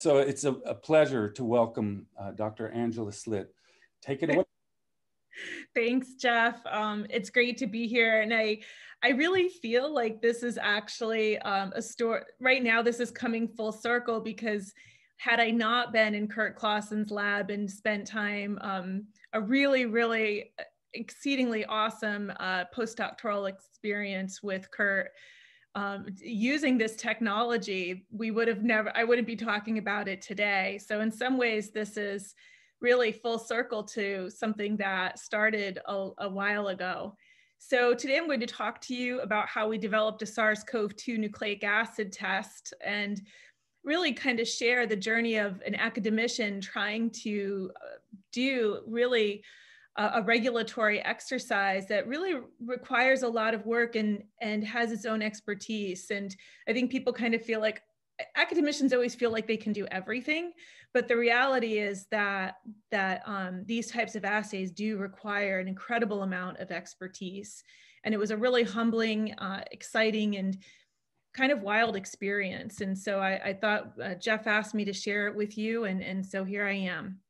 So it's a, a pleasure to welcome uh, Dr. Angela Slitt. Take it away. Thanks, Jeff. Um, it's great to be here. And I, I really feel like this is actually um, a story. Right now, this is coming full circle because had I not been in Curt Klaassen's lab and spent time, um, a really, really exceedingly awesome uh, postdoctoral experience with Curt, um, using this technology, we would have never, I wouldn't be talking about it today. So in some ways, this is really full circle to something that started a, a while ago. So today I'm going to talk to you about how we developed a SARS-CoV-2 nucleic acid test and really kind of share the journey of an academician trying to uh, do really a regulatory exercise that really requires a lot of work and and has its own expertise. And i think people kind of feel like academicians always feel like they can do everything but the reality is that that um, these types of assays do require an incredible amount of expertise. And it was a really humbling uh, exciting and kind of wild experience. And so i, I thought uh, jeff asked me to share it with you and, and so here i am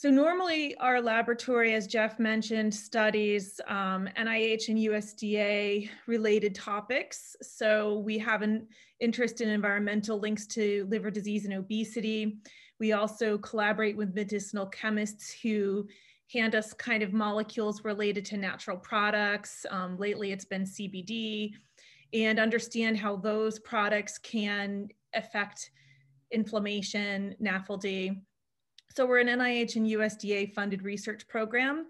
so normally our laboratory, as Jeff mentioned, studies um, NIH and USDA related topics. So we have an interest in environmental links to liver disease and obesity. We also collaborate with medicinal chemists who hand us kind of molecules related to natural products. Um, lately it's been CBD and understand how those products can affect inflammation, NAFLD. So we're an NIH and USDA funded research program.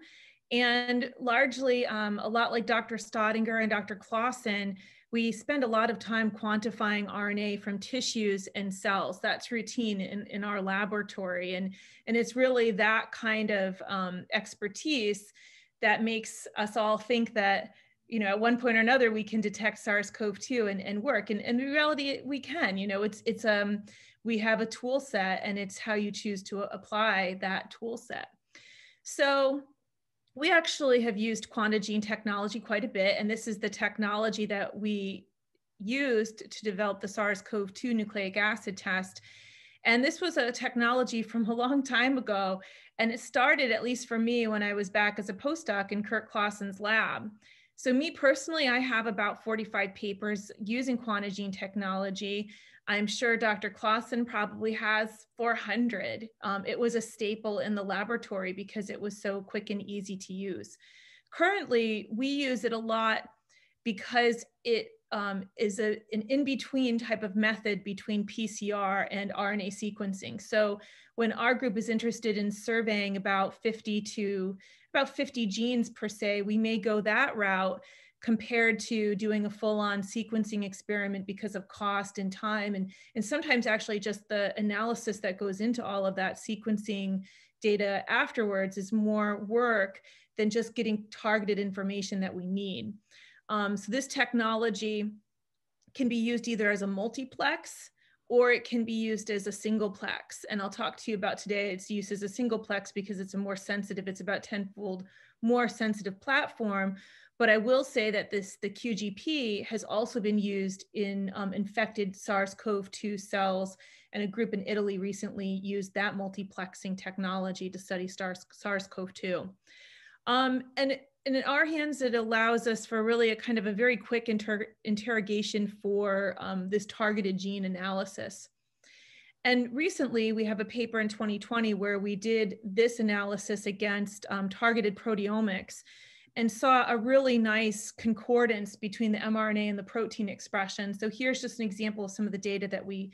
And largely, um, a lot like Dr. Staudinger and Dr. Klaassen, we spend a lot of time quantifying RNA from tissues and cells. That's routine in, in our laboratory. And, and it's really that kind of um, expertise that makes us all think that you know, at one point or another, we can detect SARS-CoV-2 and, and work. And, and in reality, we can. You know, it's it's um we have a tool set and it's how you choose to apply that tool set. So we actually have used QuantiGene technology quite a bit, and this is the technology that we used to develop the SARS-CoV-2 nucleic acid test. And this was a technology from a long time ago, and it started, at least for me, when I was back as a postdoc in Curt Klaassen's lab. So me personally, I have about 45 papers using QuantiGene technology. I'm sure Dr. Klaassen probably has 400. Um, it was a staple in the laboratory because it was so quick and easy to use. Currently, we use it a lot because it um, is a, an in-between type of method between PCR and RNA sequencing. So when our group is interested in surveying about 50 to about 50 genes per se, we may go that route compared to doing a full-on sequencing experiment because of cost and time and, and sometimes actually just the analysis that goes into all of that sequencing data afterwards is more work than just getting targeted information that we need. Um, so this technology can be used either as a multiplex or it can be used as a singleplex. And I'll talk to you about today its use as a singleplex because it's a more sensitive, it's about tenfold more sensitive platform, but I will say that this the QGP has also been used in um, infected SARS-CoV-2 cells, and a group in Italy recently used that multiplexing technology to study SARS-CoV-2. Um, and, and, in our hands, it allows us for really a kind of a very quick inter interrogation for um, this targeted gene analysis. And recently, we have a paper in 2020 where we did this analysis against um, targeted proteomics and saw a really nice concordance between the mRNA and the protein expression. So here's just an example of some of the data that we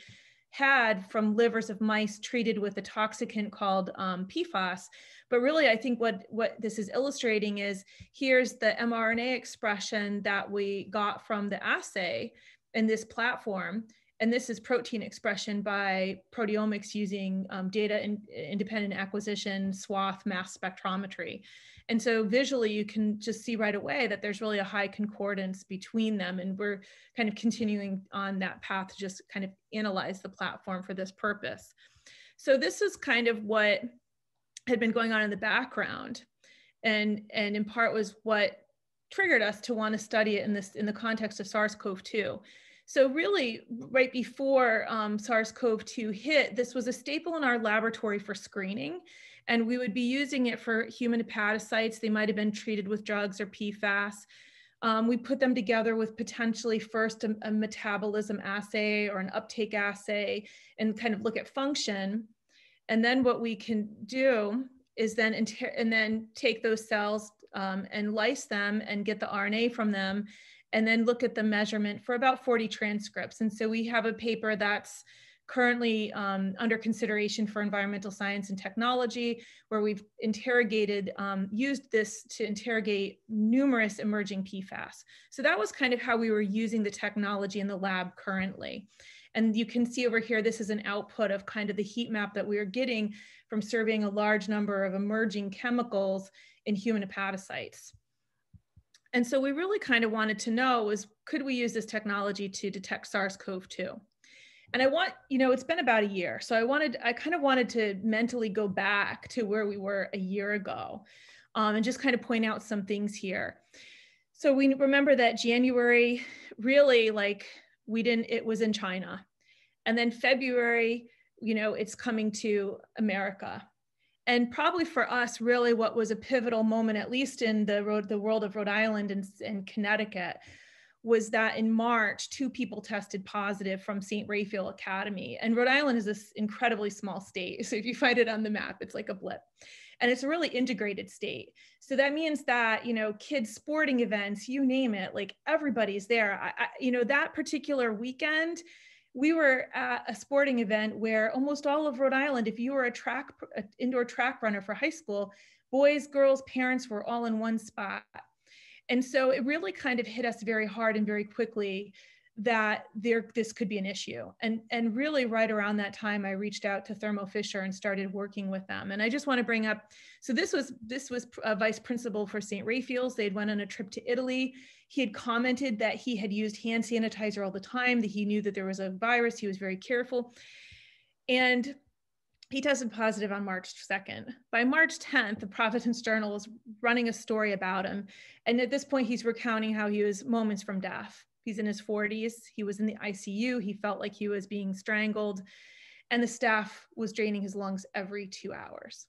had from livers of mice treated with a toxicant called um, PFAS. But really, I think what, what this is illustrating is here's the mRNA expression that we got from the assay in this platform. And this is protein expression by proteomics using um, data in, independent acquisition, swath mass spectrometry. And so visually, you can just see right away that there's really a high concordance between them. And we're kind of continuing on that path to just kind of analyze the platform for this purpose. So this is kind of what had been going on in the background. And, and in part was what triggered us to want to study it in this in the context of SARS-CoV-2. So really, right before um, SARS-CoV-2 hit, this was a staple in our laboratory for screening, and we would be using it for human hepatocytes. They might have been treated with drugs or PFAS. Um, we put them together with potentially first a, a, metabolism assay or an uptake assay and kind of look at function. And then what we can do is then and then take those cells um, and lyse them and get the RNA from them and then look at the measurement for about 40 transcripts. And so we have a paper that's currently um, under consideration for environmental science and technology, where we've interrogated, um, used this to interrogate numerous emerging PFAS. So that was kind of how we were using the technology in the lab currently. And you can see over here, this is an output of kind of the heat map that we are getting from surveying a large number of emerging chemicals in human hepatocytes. And so we really kind of wanted to know was, could we use this technology to detect SARS-CoV-2? And I want, you know, it's been about a year. So I wanted, I kind of wanted to mentally go back to where we were a year ago um, and just kind of point out some things here. So we remember that January really like we didn't, it was in China. And then February, you know, it's coming to America and probably for us, really what was a pivotal moment, at least in the, road, the world of Rhode Island and, and Connecticut, was that in March, two people tested positive from St. Raphael Academy. And Rhode Island is this incredibly small state. So if you find it on the map, it's like a blip. And it's a really integrated state. So that means that, you know, kids sporting events, you name it, like everybody's there. I, I, you know, that particular weekend, we were at a sporting event where almost all of Rhode Island, if you were a track, indoor track runner for high school, boys, girls, parents were all in one spot. And so it really kind of hit us very hard and very quickly that there this could be an issue. And and really right around that time i reached out to thermo fisher and started working with them. And i just want to bring up so this was this was a vice principal for st raphael's. They'd went on a trip to italy. He had commented that he had used hand sanitizer all the time that he knew that there was a virus. He was very careful. And he tested positive on March 2nd. By March 10th, the Providence Journal was running a story about him. And at this point, he's recounting how he was moments from death. He's in his 40s. He was in the ICU. He felt like he was being strangled, and the staff was draining his lungs every two hours.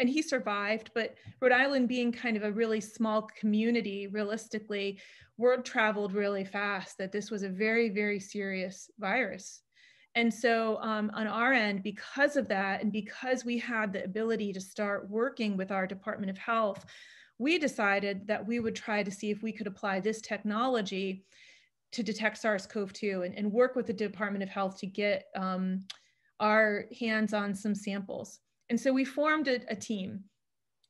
And he survived, but Rhode Island being kind of a really small community, realistically, word traveled really fast that this was a very, very serious virus. And so, um, on our end, because of that, and because we had the ability to start working with our Department of Health, we decided that we would try to see if we could apply this technology to detect SARS-CoV-2 and, and, work with the Department of Health to get um, our hands on some samples. And so we formed a, a, team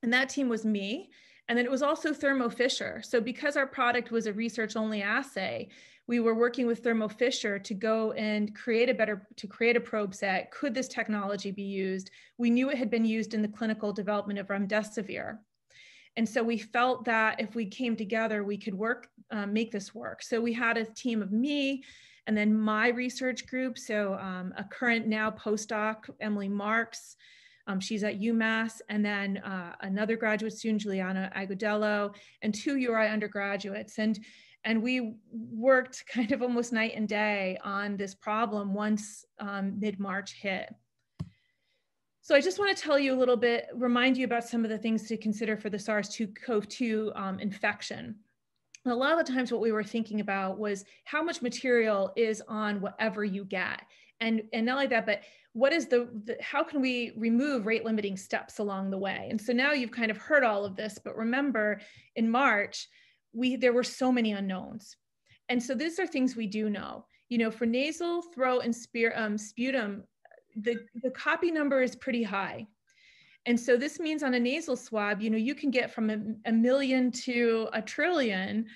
and that team was me. And then it was also Thermo Fisher. So because our product was a research only assay, we were working with Thermo Fisher to go and create a better, to create a probe set. Could this technology be used? We knew it had been used in the clinical development of remdesivir. And so we felt that if we came together, we could work, um, make this work. So we had a team of me and then my research group. So um, a current now postdoc, Emily Marks, um, she's at UMass, and then uh, another graduate student, Juliana Agudelo, and two URI undergraduates. And, and we worked kind of almost night and day on this problem once um, mid-March hit. So I just want to tell you a little bit, remind you about some of the things to consider for the SARS-CoV-2 um, infection. A lot of the times what we were thinking about was how much material is on whatever you get. And, and not only that, but what is the, the, how can we remove rate limiting steps along the way? And so now you've kind of heard all of this, but remember in March, we there were so many unknowns. And so these are things we do know. You know, for nasal, throat, and spear, um, sputum, the, the copy number is pretty high. And so this means on a nasal swab, you know, you can get from a, a million to a trillion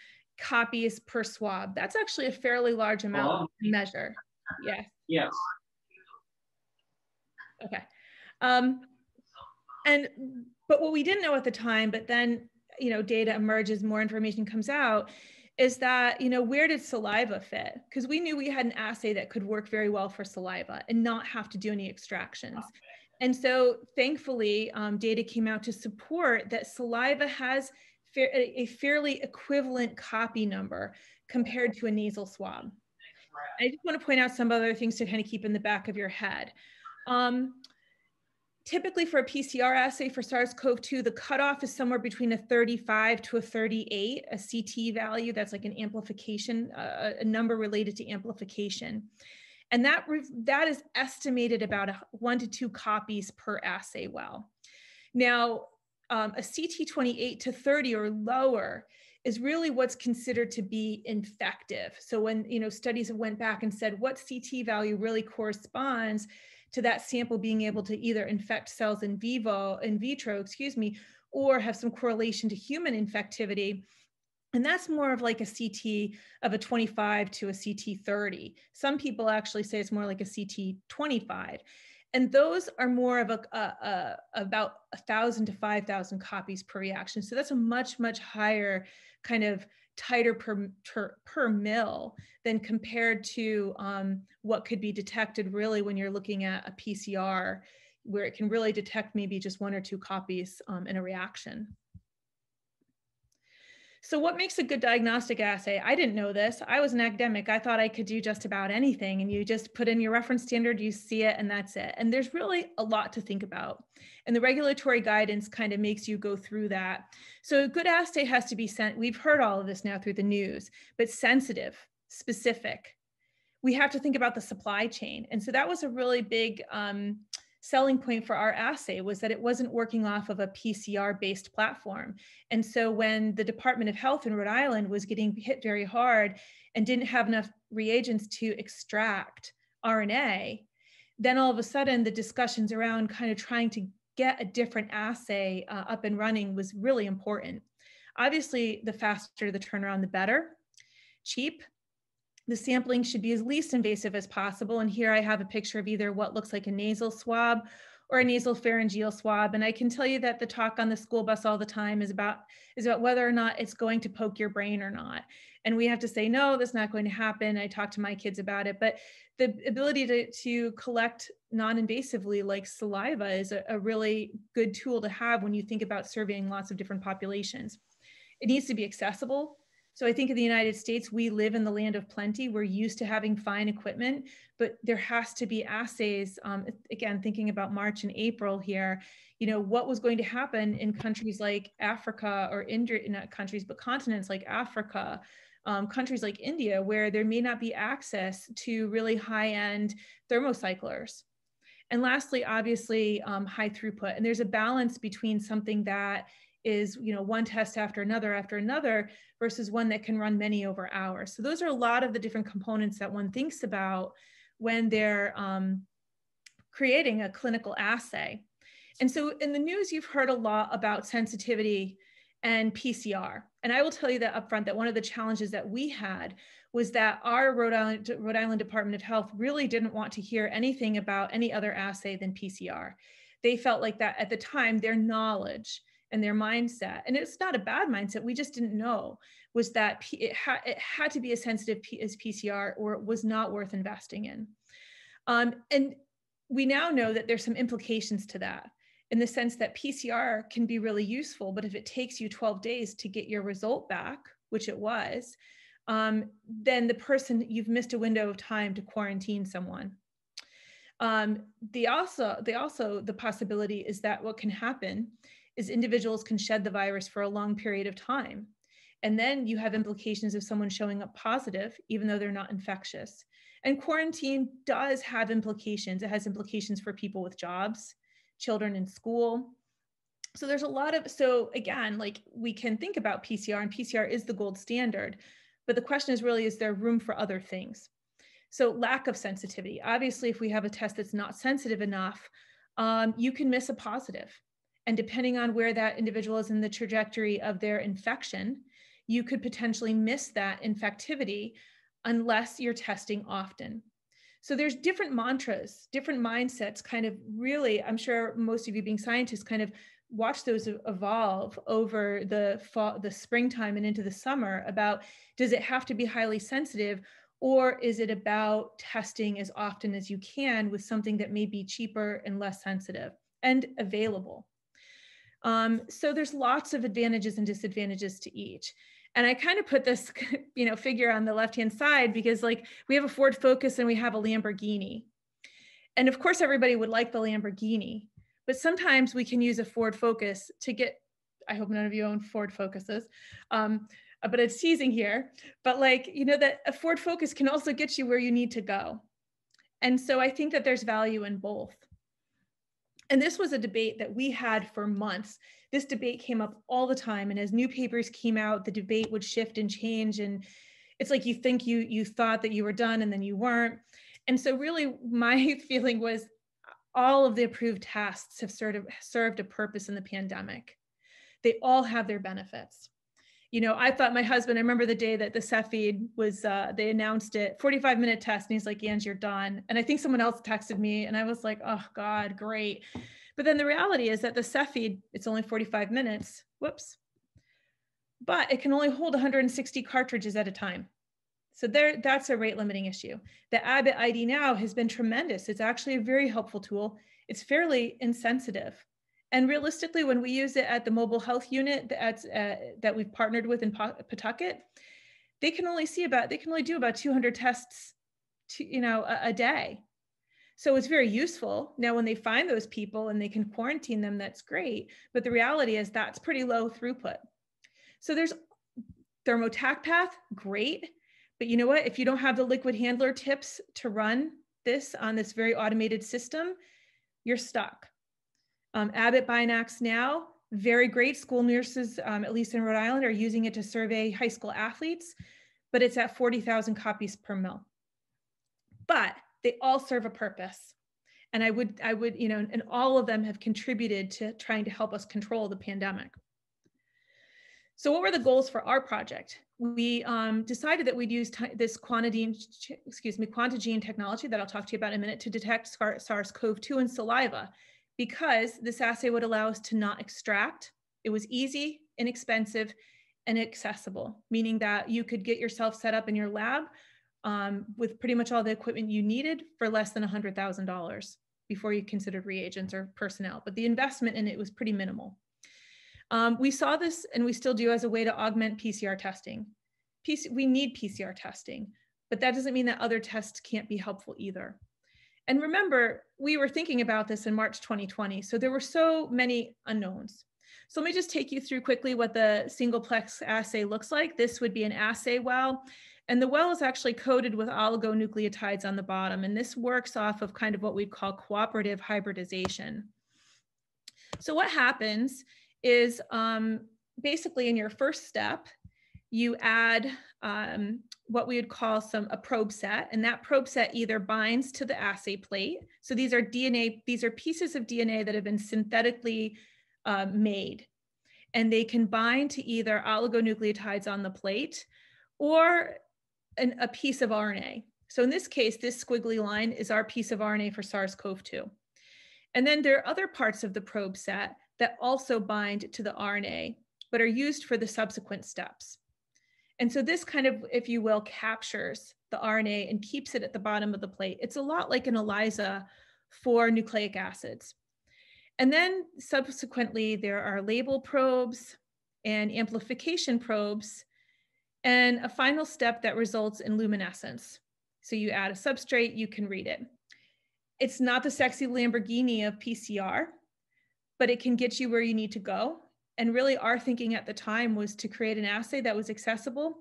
copies per swab. That's actually a fairly large amount oh. to measure. Yes. Yes. Okay. Um, and but what we didn't know at the time, but then you know, data emerges, more information comes out, is that you know where did saliva fit? Because we knew we had an assay that could work very well for saliva and not have to do any extractions. And so thankfully, um, data came out to support that saliva has fa a fairly equivalent copy number compared to a nasal swab. I just want to point out some other things to kind of keep in the back of your head. Um, typically for a PCR assay for SARS-CoV-2, the cutoff is somewhere between a 35 to a 38, a CT value. That's like an amplification, uh, a number related to amplification. And that, that is estimated about a, one to two copies per assay well. Now, um, a CT 28 to 30 or lower is really what's considered to be infective. So when you know studies went back and said what CT value really corresponds to that sample being able to either infect cells in vivo, in vitro, excuse me, or have some correlation to human infectivity. And that's more of like a CT of a 25 to a CT 30. Some people actually say it's more like a CT 25 and those are more of a, a, a about a thousand to five thousand copies per reaction. So that's a much much higher kind of titer per, per, per mil than compared to um, what could be detected really when you're looking at a PCR where it can really detect maybe just one or two copies um, in a reaction. So what makes a good diagnostic assay? I didn't know this. I was an academic. I thought I could do just about anything and you just put in your reference standard, you see it and that's it. And there's really a lot to think about. And the regulatory guidance kind of makes you go through that. So a good assay has to be sent. We've heard all of this now through the news, but sensitive, specific. We have to think about the supply chain. And so that was a really big um, selling point for our assay was that it wasn't working off of a PCR based platform. And so when the Department of Health in Rhode Island was getting hit very hard and didn't have enough reagents to extract RNA, then all of a sudden the discussions around kind of trying to get a different assay uh, up and running was really important. Obviously, the faster the turnaround, the better. Cheap, the sampling should be as least invasive as possible. And here I have a picture of either what looks like a nasal swab or a nasal pharyngeal swab. And I can tell you that the talk on the school bus all the time is about is about whether or not it's going to poke your brain or not. And we have to say, no, that's not going to happen. I talk to my kids about it. But the ability to, to collect non-invasively like saliva is a, a really good tool to have when you think about surveying lots of different populations. It needs to be accessible so I think in the United States, we live in the land of plenty. We're used to having fine equipment, but there has to be assays. Um, again, thinking about March and April here, you know, what was going to happen in countries like Africa or India, not countries, but continents like Africa, um, countries like India, where there may not be access to really high-end thermocyclers. And lastly, obviously, um, high throughput. And there's a balance between something that is you know one test after another after another versus one that can run many over hours. So those are a lot of the different components that one thinks about when they're um, creating a clinical assay. And so in the news you've heard a lot about sensitivity and pcr and i will tell you that upfront that one of the challenges that we had was that our Rhode Island, Rhode Island Department of Health really didn't want to hear anything about any other assay than PCR. They felt like that at the time, their knowledge and their mindset and it's not a bad mindset we just didn't know was that it, ha- it had to be as sensitive P- as pcr or it was not worth investing in. Um, and we now know that there's some implications to that in the sense that pcr can be really useful but if it takes you 12 days to get your result back which it was um, then the person you've missed a window of time to quarantine someone. Um, the also the also the possibility is that what can happen is individuals can shed the virus for a long period of time. And then you have implications of someone showing up positive, even though they're not infectious. And quarantine does have implications. It has implications for people with jobs, children in school. So there's a lot of, so again, like we can think about PCR, and PCR is the gold standard. But the question is really, is there room for other things? So lack of sensitivity. Obviously, if we have a test that's not sensitive enough, um, you can miss a positive. And depending on where that individual is in the trajectory of their infection, you could potentially miss that infectivity unless you're testing often. So there's different mantras, different mindsets kind of really, I'm sure most of you being scientists kind of watch those evolve over the fall, the springtime and into the summer about does it have to be highly sensitive or is it about testing as often as you can with something that may be cheaper and less sensitive and available? Um, so there's lots of advantages and disadvantages to each. And I kind of put this, you know, figure on the left-hand side because like we have a Ford Focus and we have a Lamborghini. And of course, everybody would like the Lamborghini, but sometimes we can use a Ford Focus to get, I hope none of you own Ford Focuses, um, but it's teasing here. But like, you know, that a Ford Focus can also get you where you need to go. And so I think that there's value in both. And this was a debate that we had for months. This debate came up all the time. And as new papers came out, the debate would shift and change. And it's like you think you you thought that you were done and then you weren't. And so really my feeling was all of the approved tests have sort of served a purpose in the pandemic. They all have their benefits you know, I thought my husband, I remember the day that the Cepheid was, uh, they announced it, 45 minute test. And he's like, Ange, you're done. And I think someone else texted me and I was like, oh God, great. But then the reality is that the Cepheid, it's only 45 minutes. Whoops. But it can only hold 160 cartridges at a time. So there, that's a rate limiting issue. The Abbott ID now has been tremendous. It's actually a very helpful tool. It's fairly insensitive. And realistically, when we use it at the mobile health unit that's, uh, that we've partnered with in Pawtucket, they can only see about, they can only do about 200 tests, to, you know, a, a day. So it's very useful. Now, when they find those people and they can quarantine them, that's great. But the reality is that's pretty low throughput. So there's Thermo TaqPath, great. But you know what? If you don't have the liquid handler tips to run this on this very automated system, you're stuck. Um, Abbott Binax now, very great. School nurses, um, at least in Rhode Island, are using it to survey high school athletes, but it's at 40,000 copies per mil. But they all serve a purpose. And I would, I would, you know, and all of them have contributed to trying to help us control the pandemic. So what were the goals for our project? We um, decided that we'd use this quantidine, excuse me, quantigene technology that I'll talk to you about in a minute to detect SARS-CoV-2 in saliva because this assay would allow us to not extract. It was easy, inexpensive, and accessible, meaning that you could get yourself set up in your lab um, with pretty much all the equipment you needed for less than $100,000 before you considered reagents or personnel. But the investment in it was pretty minimal. Um, we saw this, and we still do, as a way to augment PCR testing. PC we need PCR testing, but that doesn't mean that other tests can't be helpful either. And remember, we were thinking about this in March 2020, so there were so many unknowns. So let me just take you through quickly what the singleplex assay looks like. This would be an assay well, and the well is actually coated with oligonucleotides on the bottom, and this works off of kind of what we'd call cooperative hybridization. So what happens is um, basically in your first step, you add um, what we would call some a probe set and that probe set either binds to the assay plate. So these are dna these are pieces of dna that have been synthetically uh, made and they can bind to either oligonucleotides on the plate or an, a piece of rna so in this case this squiggly line is our piece of rna for sars-cov-2 and then there are other parts of the probe set that also bind to the rna but are used for the subsequent steps and so this kind of, if you will, captures the RNA and keeps it at the bottom of the plate. It's a lot like an ELISA for nucleic acids. And then subsequently, there are label probes and amplification probes, and a final step that results in luminescence. So you add a substrate, you can read it. It's not the sexy Lamborghini of PCR, but it can get you where you need to go and really our thinking at the time was to create an assay that was accessible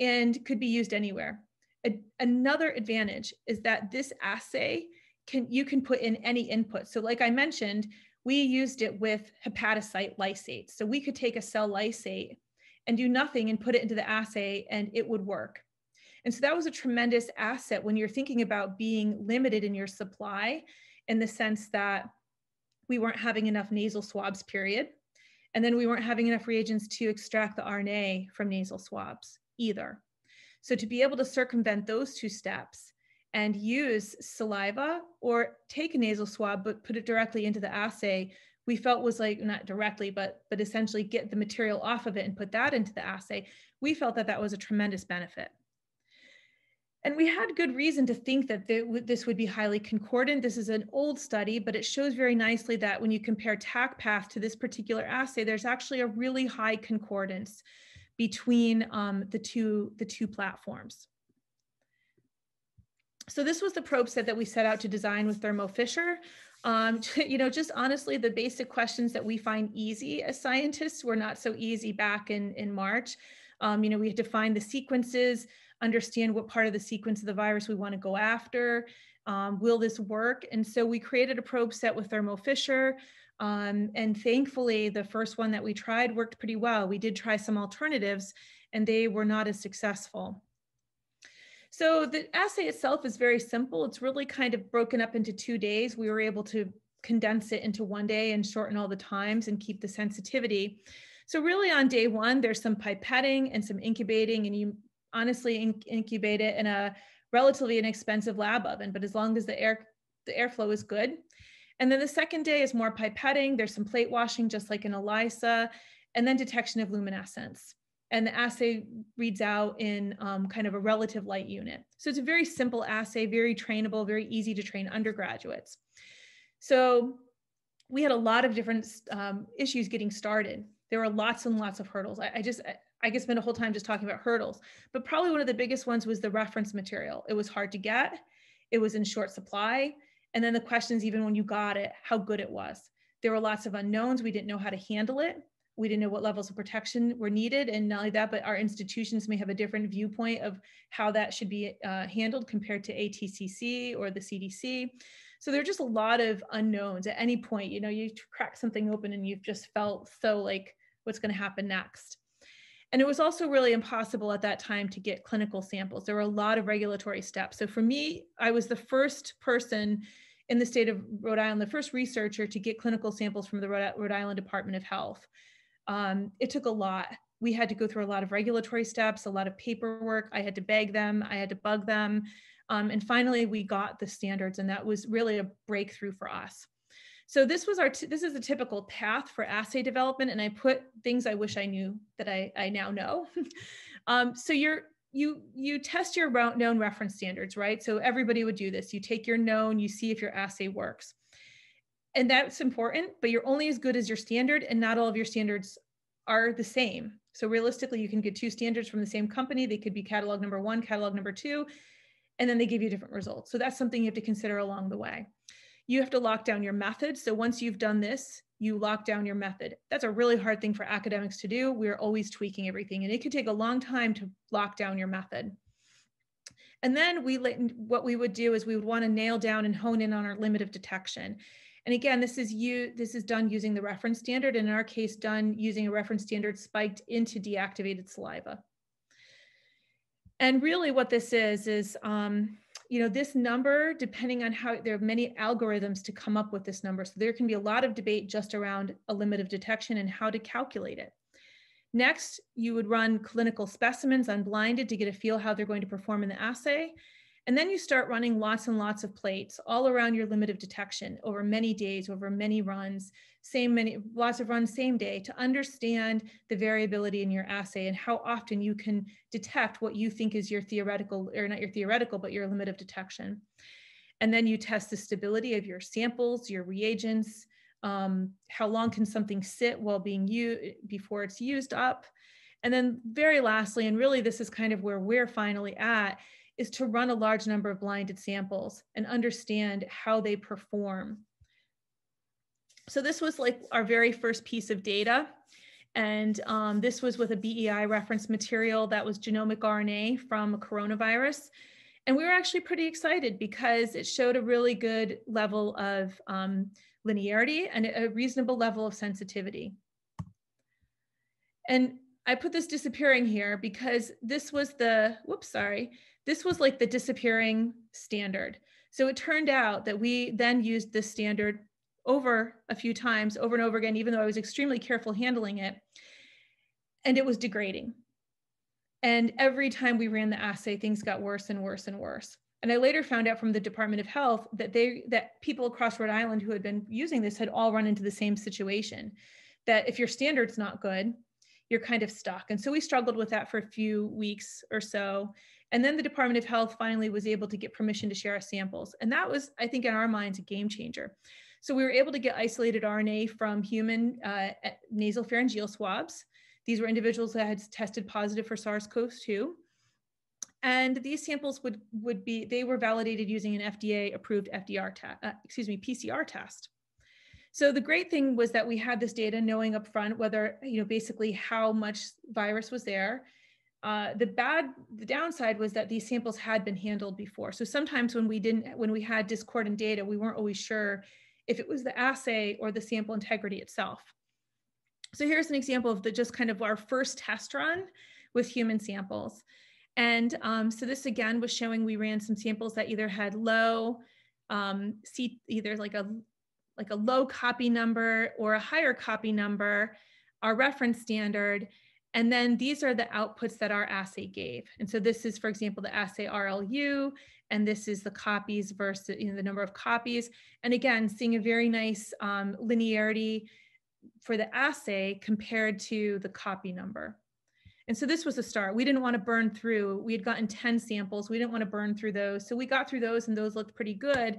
and could be used anywhere. A, another advantage is that this assay can you can put in any input. So like I mentioned, we used it with hepatocyte lysate. So we could take a cell lysate and do nothing and put it into the assay and it would work. And so that was a tremendous asset when you're thinking about being limited in your supply in the sense that we weren't having enough nasal swabs, period. And then we weren't having enough reagents to extract the RNA from nasal swabs either. So to be able to circumvent those two steps and use saliva or take a nasal swab, but put it directly into the assay, we felt was like not directly, but but essentially get the material off of it and put that into the assay. We felt that that was a tremendous benefit. And we had good reason to think that this would be highly concordant. This is an old study, but it shows very nicely that when you compare TaqPath to this particular assay, there's actually a really high concordance between um, the two the two platforms. So this was the probe set that we set out to design with Thermo Fisher. Um, you know, just honestly, the basic questions that we find easy as scientists were not so easy back in, in March. Um, you know, we had to find the sequences, understand what part of the sequence of the virus we want to go after. Um, will this work? And so we created a probe set with Thermo Fisher. Um, and thankfully, the first one that we tried worked pretty well. We did try some alternatives and they were not as successful. So the assay itself is very simple. It's really kind of broken up into two days. We were able to condense it into one day and shorten all the times and keep the sensitivity. So really on day one, there's some pipetting and some incubating and you honestly in incubate it in a relatively inexpensive lab oven, but as long as the air the airflow is good. And then the second day is more pipetting. There's some plate washing, just like in ELISA, and then detection of luminescence and the assay reads out in um, kind of a relative light unit. So it's a very simple assay, very trainable, very easy to train undergraduates. So we had a lot of different um, issues getting started. There were lots and lots of hurdles. I, I just, I, could spend a whole time just talking about hurdles, but probably one of the biggest ones was the reference material. It was hard to get, it was in short supply. And then the questions, even when you got it, how good it was. There were lots of unknowns. We didn't know how to handle it we didn't know what levels of protection were needed and not only that but our institutions may have a different viewpoint of how that should be uh, handled compared to atcc or the cdc so there are just a lot of unknowns at any point you know you crack something open and you've just felt so like what's going to happen next and it was also really impossible at that time to get clinical samples there were a lot of regulatory steps so for me i was the first person in the state of Rhode Island, the first researcher to get clinical samples from the Rhode Island Department of Health um, it took a lot. We had to go through a lot of regulatory steps, a lot of paperwork. I had to beg them, I had to bug them. Um, and finally, we got the standards, and that was really a breakthrough for us. So this was our this is a typical path for assay development, and I put things I wish I knew that I, I now know. um, so you're you you test your known reference standards, right? So everybody would do this. You take your known, you see if your assay works and that's important but you're only as good as your standard and not all of your standards are the same so realistically you can get two standards from the same company they could be catalog number one catalog number two and then they give you different results so that's something you have to consider along the way you have to lock down your method. So once you've done this you lock down your method. That's a really hard thing for academics to do. We're always tweaking everything and it could take a long time to lock down your method. And then we what we would do is we would want to nail down and hone in on our limit of detection. And again, this is you this is done using the reference standard, and in our case, done using a reference standard spiked into deactivated saliva. And really what this is, is, um, you know, this number, depending on how, there are many algorithms to come up with this number. So there can be a lot of debate just around a limit of detection and how to calculate it. Next, you would run clinical specimens unblinded to get a feel how they're going to perform in the assay. And then you start running lots and lots of plates all around your limit of detection over many days, over many runs, same many, lots of runs same day to understand the variability in your assay and how often you can detect what you think is your theoretical, or not your theoretical, but your limit of detection. And then you test the stability of your samples, your reagents, um, how long can something sit while being used before it's used up. And then very lastly, and really this is kind of where we're finally at, is to run a large number of blinded samples and understand how they perform. So this was like our very first piece of data. And um, this was with a BEI reference material that was genomic RNA from a coronavirus. And we were actually pretty excited because it showed a really good level of um, linearity and a reasonable level of sensitivity. And I put this disappearing here because this was the, whoops, sorry, this was like the disappearing standard. So it turned out that we then used this standard over a few times, over and over again, even though I was extremely careful handling it. And it was degrading. And every time we ran the assay, things got worse and worse and worse. And I later found out from the Department of Health that they that people across Rhode Island who had been using this had all run into the same situation. That if your standard's not good, you're kind of stuck. And so we struggled with that for a few weeks or so. And then the Department of Health finally was able to get permission to share our samples. And that was, I think, in our minds, a game changer. So we were able to get isolated RNA from human uh, nasal pharyngeal swabs. These were individuals that had tested positive for SARS-CoV-2. And these samples would, would be, they were validated using an FDA approved FDR uh, excuse me, PCR test. So the great thing was that we had this data knowing upfront whether, you know, basically how much virus was there. Uh, the bad, the downside was that these samples had been handled before. So sometimes when we didn't, when we had discordant data, we weren't always sure if it was the assay or the sample integrity itself. So here's an example of the just kind of our first test run with human samples. And um, so this again was showing we ran some samples that either had low, um, C, either like a like a low copy number or a higher copy number, our reference standard. And then these are the outputs that our assay gave. And so this is, for example, the assay RLU, and this is the copies versus you know, the number of copies. And again, seeing a very nice um, linearity for the assay compared to the copy number. And so this was a start. We didn't want to burn through. We had gotten 10 samples. We didn't want to burn through those. So we got through those and those looked pretty good.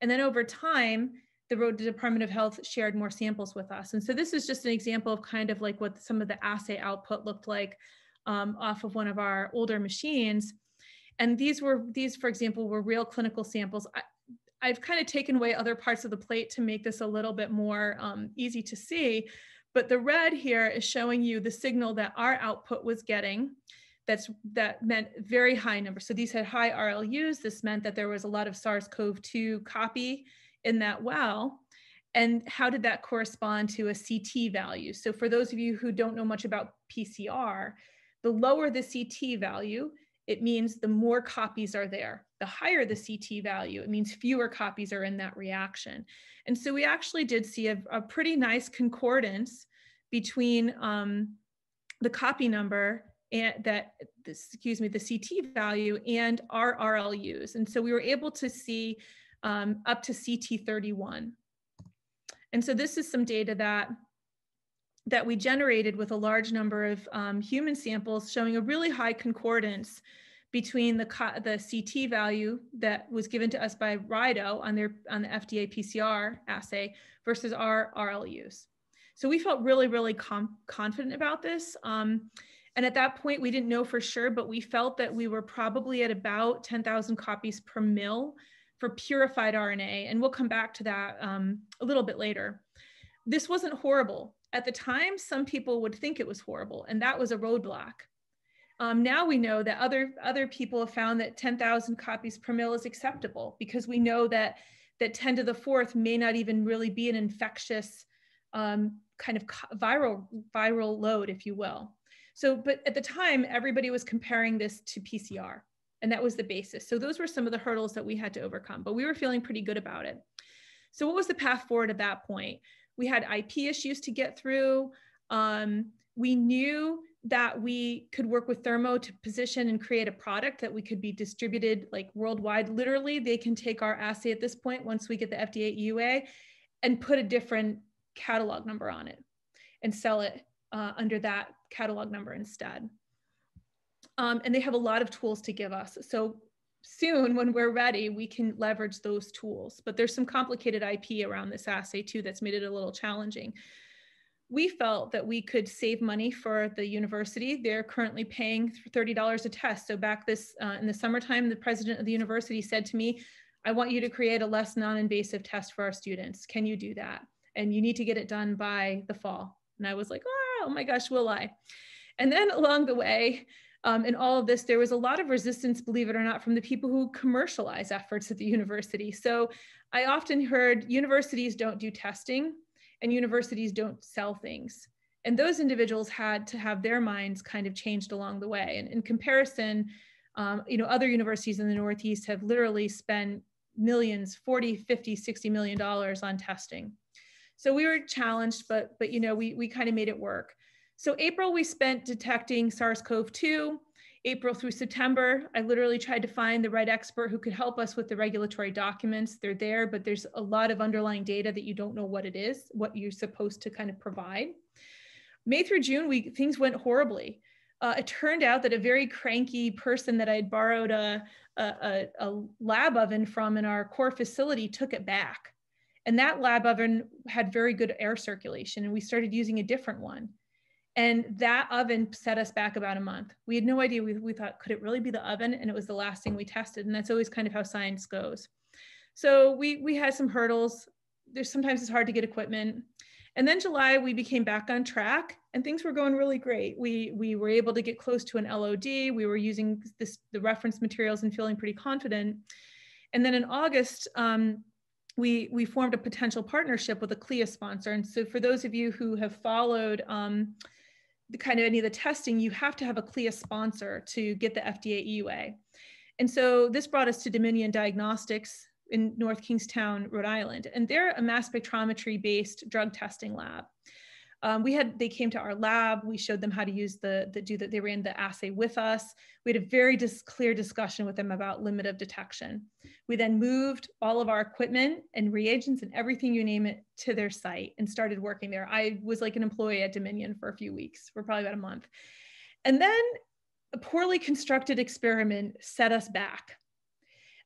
And then over time, the Rhode Department of Health shared more samples with us. And so this is just an example of kind of like what some of the assay output looked like um, off of one of our older machines. And these were, these, for example, were real clinical samples. I, I've kind of taken away other parts of the plate to make this a little bit more um, easy to see. But the red here is showing you the signal that our output was getting. That's that meant very high numbers. So these had high RLUs. This meant that there was a lot of SARS-CoV-2 copy in that well. And how did that correspond to a CT value? So for those of you who don't know much about PCR, the lower the CT value, it means the more copies are there. The higher the CT value, it means fewer copies are in that reaction. And so we actually did see a, a pretty nice concordance between um, the copy number and that, excuse me, the CT value and our RLUs. And so we were able to see um, up to CT31. And so this is some data that that we generated with a large number of um, human samples showing a really high concordance between the, the CT value that was given to us by RIDOH on, their, on the FDA PCR assay versus our RLUs. So we felt really, really confident about this. Um, and at that point, we didn't know for sure, but we felt that we were probably at about 10,000 copies per mil for purified RNA. And we'll come back to that um, a little bit later. This wasn't horrible. At the time, some people would think it was horrible, and that was a roadblock. Um, now we know that other other people have found that 10,000 copies per mil is acceptable because we know that that 10 to the fourth may not even really be an infectious um, kind of viral viral load, if you will. So, but at the time, everybody was comparing this to PCR, and that was the basis. So those were some of the hurdles that we had to overcome, but we were feeling pretty good about it. So what was the path forward at that point? We had IP issues to get through. Um, we knew that we could work with Thermo to position and create a product that we could be distributed like worldwide. Literally, they can take our assay at this point once we get the FDA EUA and put a different catalog number on it and sell it uh, under that catalog number instead. Um, and they have a lot of tools to give us. So soon when we're ready, we can leverage those tools. But there's some complicated IP around this assay too that's made it a little challenging. We felt that we could save money for the university. They're currently paying $30 a test. So back this uh, in the summertime, the president of the university said to me, I want you to create a less non-invasive test for our students. Can you do that? And you need to get it done by the fall. And I was like, oh my gosh, will I? And then along the way, um, in all of this, there was a lot of resistance, believe it or not, from the people who commercialize efforts at the university. So I often heard universities don't do testing and universities don't sell things. And those individuals had to have their minds kind of changed along the way. And in comparison, um, you know, other universities in the Northeast have literally spent millions, 40, 50, 60 million dollars on testing. So we were challenged, but, but you know, we, we kind of made it work. So April, we spent detecting SARS-CoV-2. April through September, I literally tried to find the right expert who could help us with the regulatory documents. They're there, but there's a lot of underlying data that you don't know what it is, what you're supposed to kind of provide. May through June, we things went horribly. Uh, it turned out that a very cranky person that I had borrowed a, a, a lab oven from in our core facility took it back. And that lab oven had very good air circulation, and we started using a different one And that oven set us back about a month. We had no idea. We, we thought, could it really be the oven? And it was the last thing we tested. And that's always kind of how science goes. So we, we had some hurdles. There's sometimes it's hard to get equipment. And then July, we became back on track and things were going really great. We, we were able to get close to an LOD. We were using this, the reference materials and feeling pretty confident. And then in August, um, we, we formed a potential partnership with a CLIA sponsor. And so for those of you who have followed um, the kind of any of the testing, you have to have a CLIA sponsor to get the FDA EUA. And so this brought us to Dominion Diagnostics in North Kingstown, Rhode Island. And they're a mass spectrometry based drug testing lab um, we had they came to our lab. We showed them how to use the, the do that they ran the assay with us. We had a very dis- clear discussion with them about limit of detection. We then moved all of our equipment and reagents and everything you name it to their site and started working there. I was like an employee at dominion for a few weeks for probably about a month. And then a poorly constructed experiment set us back.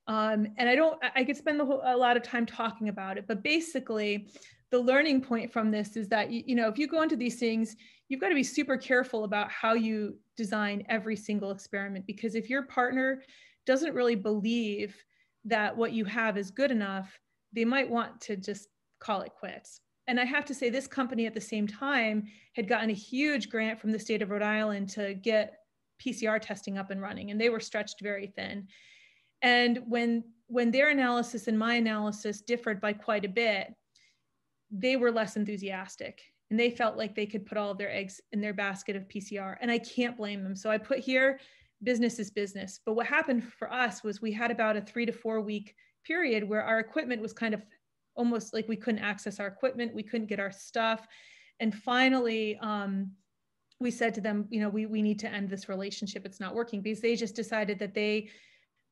Um, and I don't, I could spend whole, a lot of time talking about it, but basically, the learning point from this is that you, know if you go into these things you've got to be super careful about how you design every single experiment because if your partner doesn't really believe that what you have is good enough they might want to just call it quits. And i have to say this company at the same time had gotten a huge grant from the state of rhode island to get pcr testing up and running and they were stretched very thin. And when when their analysis and my analysis differed by quite a bit they were less enthusiastic and they felt like they could put all of their eggs in their basket of PCR. And I can't blame them. So I put here business is business. But what happened for us was we had about a three to four week period where our equipment was kind of almost like we couldn't access our equipment, we couldn't get our stuff. And finally, um, we said to them, you know, we, we need to end this relationship. It's not working because they just decided that they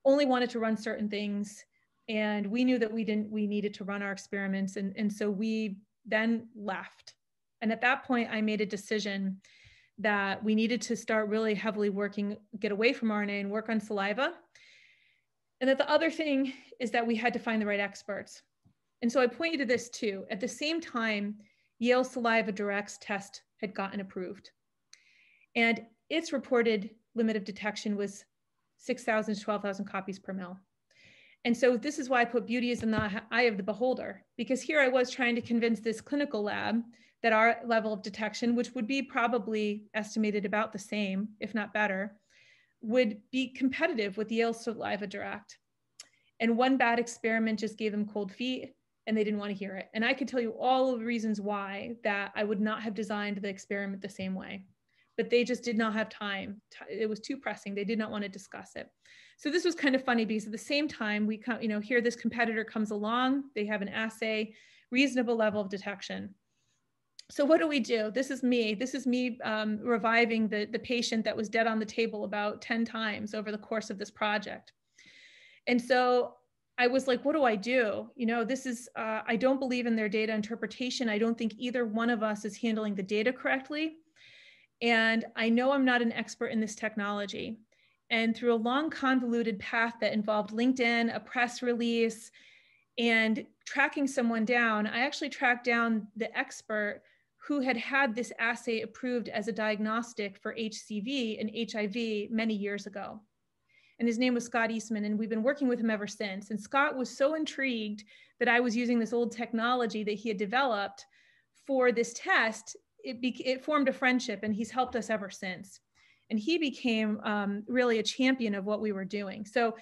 only wanted to run certain things and we knew that we didn't we needed to run our experiments and, and so we then left. And at that point i made a decision that we needed to start really heavily working get away from rna and work on saliva. And that the other thing is that we had to find the right experts. And so i point you to this too. At the same time yale saliva directs test had gotten approved. And its reported limit of detection was 6000 to 12000 copies per mil and so this is why I put beauty is in the eye of the beholder, because here I was trying to convince this clinical lab that our level of detection, which would be probably estimated about the same, if not better, would be competitive with Yale Saliva Direct. And one bad experiment just gave them cold feet and they didn't want to hear it. And I could tell you all the reasons why that I would not have designed the experiment the same way, but they just did not have time. It was too pressing. They did not want to discuss it. So this was kind of funny because at the same time, we come, you know, here this competitor comes along, they have an assay, reasonable level of detection. So what do we do? This is me. This is me um, reviving the, the patient that was dead on the table about 10 times over the course of this project. And so I was like, what do I do? You know, this is, uh, I don't believe in their data interpretation. I don't think either one of us is handling the data correctly. And I know I'm not an expert in this technology. And through a long, convoluted path that involved LinkedIn, a press release, and tracking someone down, I actually tracked down the expert who had had this assay approved as a diagnostic for HCV and HIV many years ago. And his name was Scott Eastman, and we've been working with him ever since. And Scott was so intrigued that I was using this old technology that he had developed for this test. It, it formed a friendship, and he's helped us ever since and he became um, really a champion of what we were doing. So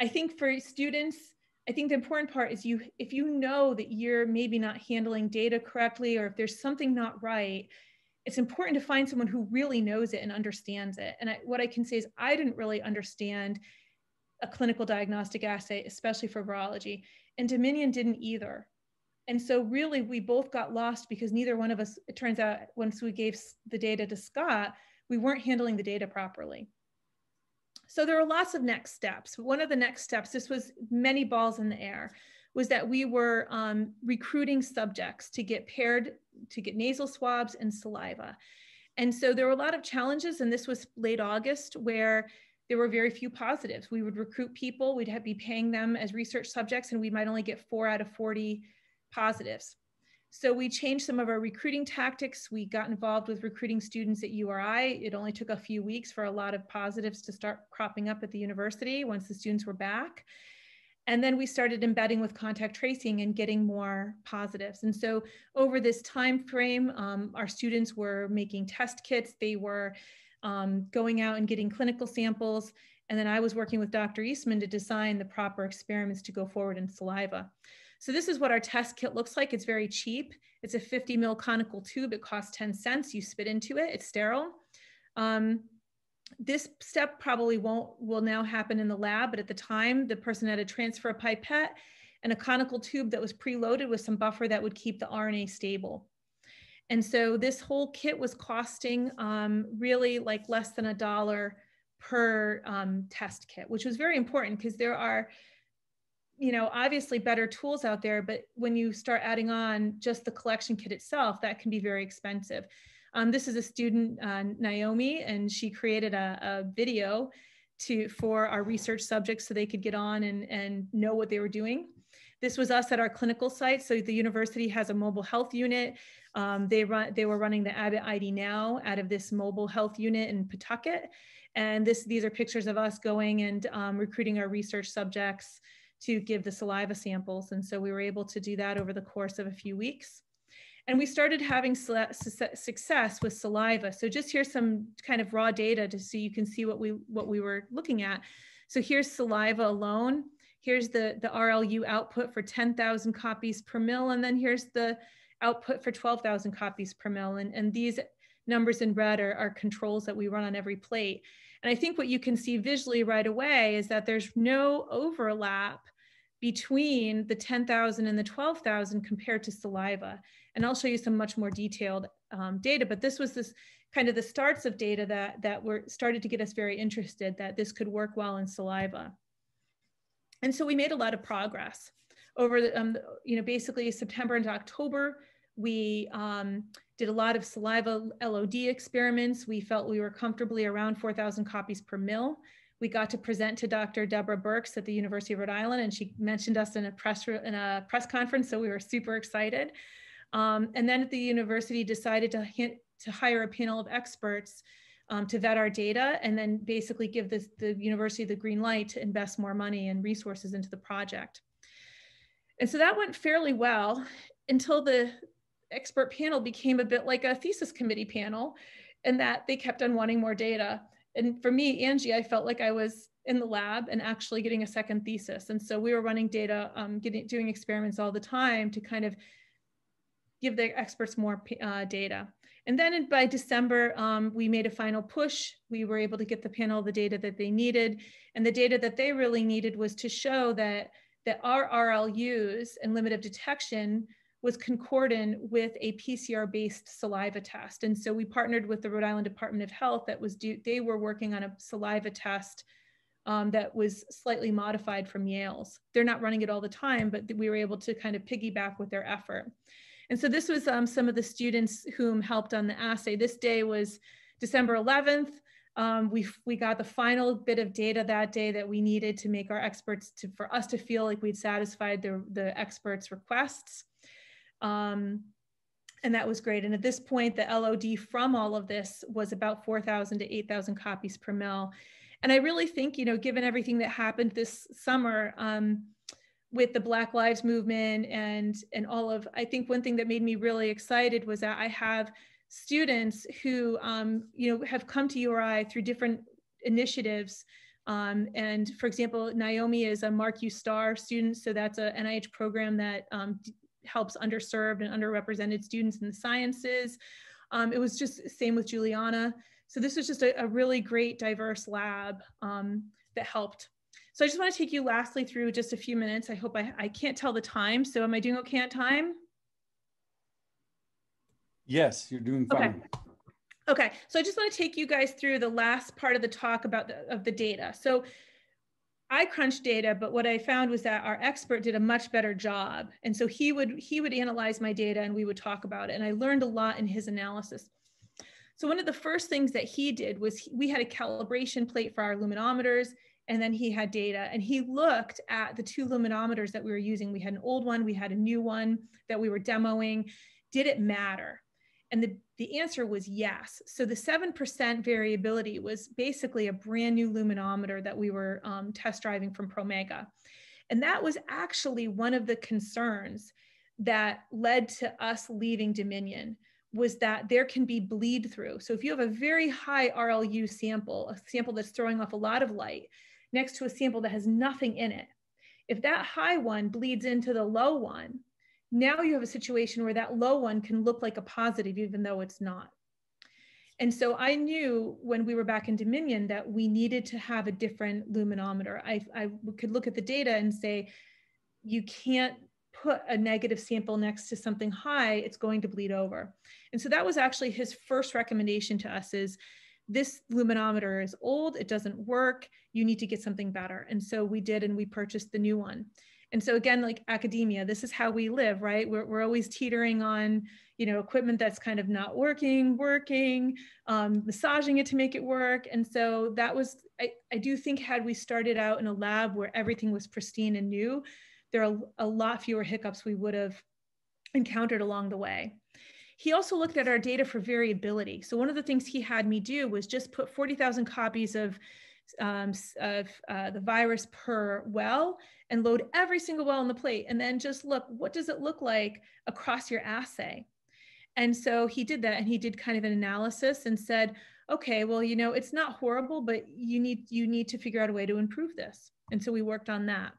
i think for students i think the important part is you if you know that you're maybe not handling data correctly or if there's something not right it's important to find someone who really knows it and understands it. And I, what i can say is i didn't really understand a clinical diagnostic assay especially for virology and dominion didn't either. And so really we both got lost because neither one of us it turns out once we gave the data to scott we weren't handling the data properly. So there are lots of next steps. One of the next steps, this was many balls in the air, was that we were um, recruiting subjects to get paired, to get nasal swabs and saliva. And so there were a lot of challenges, and this was late August, where there were very few positives. We would recruit people, we'd be paying them as research subjects, and we might only get four out of 40 positives. So we changed some of our recruiting tactics. We got involved with recruiting students at URI. It only took a few weeks for a lot of positives to start cropping up at the university once the students were back. And then we started embedding with contact tracing and getting more positives. And so over this time frame, um, our students were making test kits. They were um, going out and getting clinical samples. And then I was working with Dr. Eastman to design the proper experiments to go forward in saliva. So this is what our test kit looks like. It's very cheap. It's a 50 mil conical tube. It costs 10 cents. You spit into it. It's sterile. Um, this step probably won't will now happen in the lab, but at the time, the person had to transfer a pipette and a conical tube that was preloaded with some buffer that would keep the RNA stable. And so this whole kit was costing um, really like less than a dollar per um, test kit, which was very important because there are you know, obviously better tools out there, but when you start adding on just the collection kit itself, that can be very expensive. Um, this is a student, uh, Naomi, and she created a, a, video to for our research subjects so they could get on and, and know what they were doing. This was us at our clinical site. So the university has a mobile health unit. Um, they run, they were running the Abbott ID Now out of this mobile health unit in Pawtucket. And this, these are pictures of us going and um, recruiting our research subjects to give the saliva samples. And so we were able to do that over the course of a few weeks. And we started having success with saliva. So just here's some kind of raw data to so you can see what we, what we were looking at. So here's saliva alone. Here's the, the RLU output for 10,000 copies per mil. And then here's the output for 12,000 copies per mil. And, and these numbers in red are, are controls that we run on every plate. And I think what you can see visually right away is that there's no overlap between the 10,000 and the 12,000 compared to saliva. And I'll show you some much more detailed um, data, but this was this kind of the starts of data that, that were started to get us very interested that this could work well in saliva. And so we made a lot of progress over the, um, you know, basically September and October, we um, did a lot of saliva LOD experiments. We felt we were comfortably around 4,000 copies per mil. We got to present to Dr. Deborah Burks at the University of Rhode Island, and she mentioned us in a press in a press conference, so we were super excited. Um, and then the university decided to hint, to hire a panel of experts um, to vet our data, and then basically give this, the university the green light to invest more money and resources into the project. And so that went fairly well until the expert panel became a bit like a thesis committee panel and that they kept on wanting more data. And for me, Angie, I felt like I was in the lab and actually getting a second thesis. And so we were running data, um, getting, doing experiments all the time to kind of give the experts more uh, data. And then by December, um, we made a final push. We were able to get the panel the data that they needed. And the data that they really needed was to show that, that our RLUs and limit of detection was concordant with a PCR-based saliva test. And so we partnered with the Rhode Island Department of Health that was due, they were working on a saliva test um, that was slightly modified from Yale's. They're not running it all the time, but we were able to kind of piggyback with their effort. And so this was um, some of the students whom helped on the assay. This day was December 11th. Um, we, we got the final bit of data that day that we needed to make our experts, to, for us to feel like we'd satisfied the, the experts' requests. Um, and that was great. And at this point, the LOD from all of this was about 4,000 to 8,000 copies per mil. And I really think, you know, given everything that happened this summer um, with the Black Lives Movement and and all of, I think one thing that made me really excited was that I have students who, um, you know, have come to URI through different initiatives. Um, and for example, Naomi is a MARC U-STAR student, so that's a NIH program that um, helps underserved and underrepresented students in the sciences. Um, it was just same with Juliana. So this was just a, a really great diverse lab um, that helped. So I just want to take you lastly through just a few minutes. I hope I, I can't tell the time. So am I doing okay on time? Yes, you're doing fine. Okay. Okay, so I just want to take you guys through the last part of the talk about the, of the data. So I crunched data, but what I found was that our expert did a much better job. And so he would he would analyze my data and we would talk about it. And I learned a lot in his analysis. So one of the first things that he did was he, we had a calibration plate for our luminometers and then he had data and he looked at the two luminometers that we were using. We had an old one, we had a new one that we were demoing. Did it matter? And the, the answer was yes. So the 7% variability was basically a brand new luminometer that we were um, test driving from Promega. And that was actually one of the concerns that led to us leaving Dominion was that there can be bleed through. So if you have a very high RLU sample, a sample that's throwing off a lot of light, next to a sample that has nothing in it, if that high one bleeds into the low one, now you have a situation where that low one can look like a positive, even though it's not. And so I knew when we were back in Dominion that we needed to have a different luminometer. I, I could look at the data and say, you can't put a negative sample next to something high, it's going to bleed over. And so that was actually his first recommendation to us is this luminometer is old, it doesn't work, you need to get something better. And so we did, and we purchased the new one. And so again, like academia, this is how we live, right? We're, we're always teetering on, you know, equipment that's kind of not working, working, um, massaging it to make it work. And so that was, I, I do think had we started out in a lab where everything was pristine and new, there are a lot fewer hiccups we would have encountered along the way. He also looked at our data for variability. So one of the things he had me do was just put 40,000 copies of, um, of uh, the virus per well and load every single well on the plate and then just look, what does it look like across your assay? And so he did that and he did kind of an analysis and said, okay, well, you know, it's not horrible, but you need, you need to figure out a way to improve this. And so we worked on that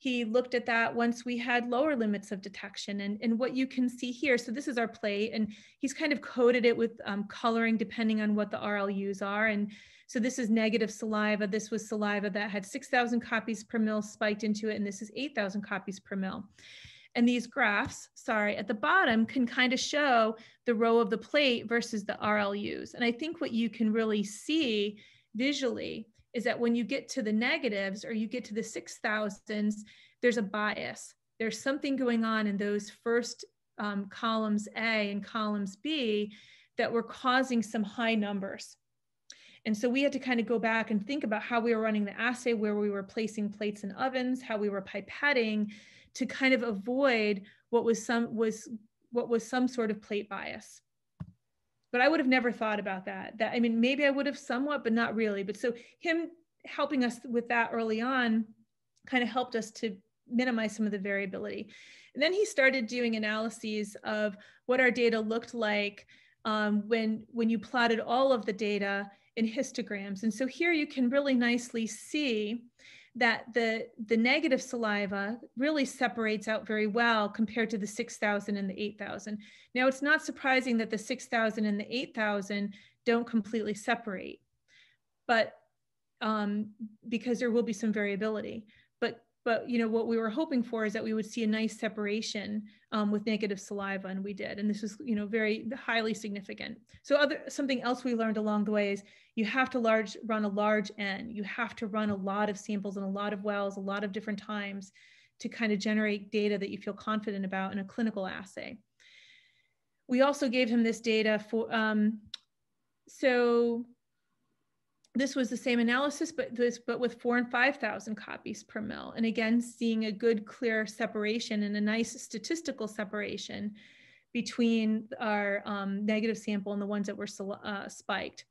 he looked at that once we had lower limits of detection and, and what you can see here. So this is our plate and he's kind of coded it with um, coloring depending on what the rlus are. And so this is negative saliva. This was saliva that had 6000 copies per mil spiked into it and this is 8000 copies per mil. And these graphs sorry at the bottom can kind of show the row of the plate versus the rlus and i think what you can really see visually is that when you get to the negatives or you get to the 6,000s, there's a bias. There's something going on in those first um, columns A and columns B that were causing some high numbers. And so we had to kind of go back and think about how we were running the assay, where we were placing plates in ovens, how we were pipetting to kind of avoid what was some was what was some sort of plate bias but I would have never thought about that. That I mean, maybe I would have somewhat, but not really. But so him helping us with that early on kind of helped us to minimize some of the variability. And then he started doing analyses of what our data looked like um, when when you plotted all of the data in histograms. And so here you can really nicely see that the, the negative saliva really separates out very well compared to the 6,000 and the 8,000. Now, it's not surprising that the 6,000 and the 8,000 don't completely separate, but um, because there will be some variability. But you know what we were hoping for is that we would see a nice separation um, with negative saliva and we did. And this was you know very highly significant. So other something else we learned along the way is you have to large run a large n. You have to run a lot of samples and a lot of wells a lot of different times to kind of generate data that you feel confident about in a clinical assay. We also gave him this data for um, so this was the same analysis, but this, but with four and 5,000 copies per mil. And again, seeing a good, clear separation and a nice statistical separation between our um, negative sample and the ones that were uh, spiked.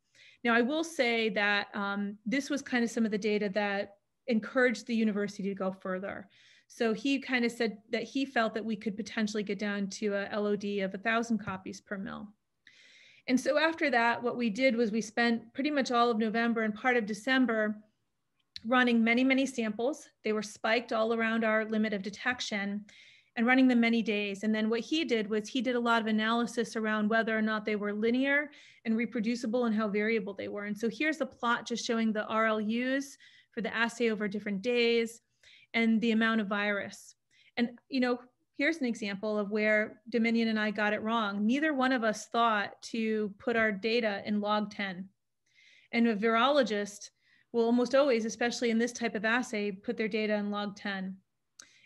Now, I will say that um, this was kind of some of the data that encouraged the university to go further. So he kind of said that he felt that we could potentially get down to a LOD of a 1,000 copies per mil. And so after that, what we did was we spent pretty much all of November and part of December running many, many samples. They were spiked all around our limit of detection and running them many days. And then what he did was he did a lot of analysis around whether or not they were linear and reproducible and how variable they were. And so here's a plot just showing the RLUs for the assay over different days and the amount of virus. And, you know, here's an example of where Dominion and I got it wrong. Neither one of us thought to put our data in log 10. And a virologist will almost always, especially in this type of assay, put their data in log 10.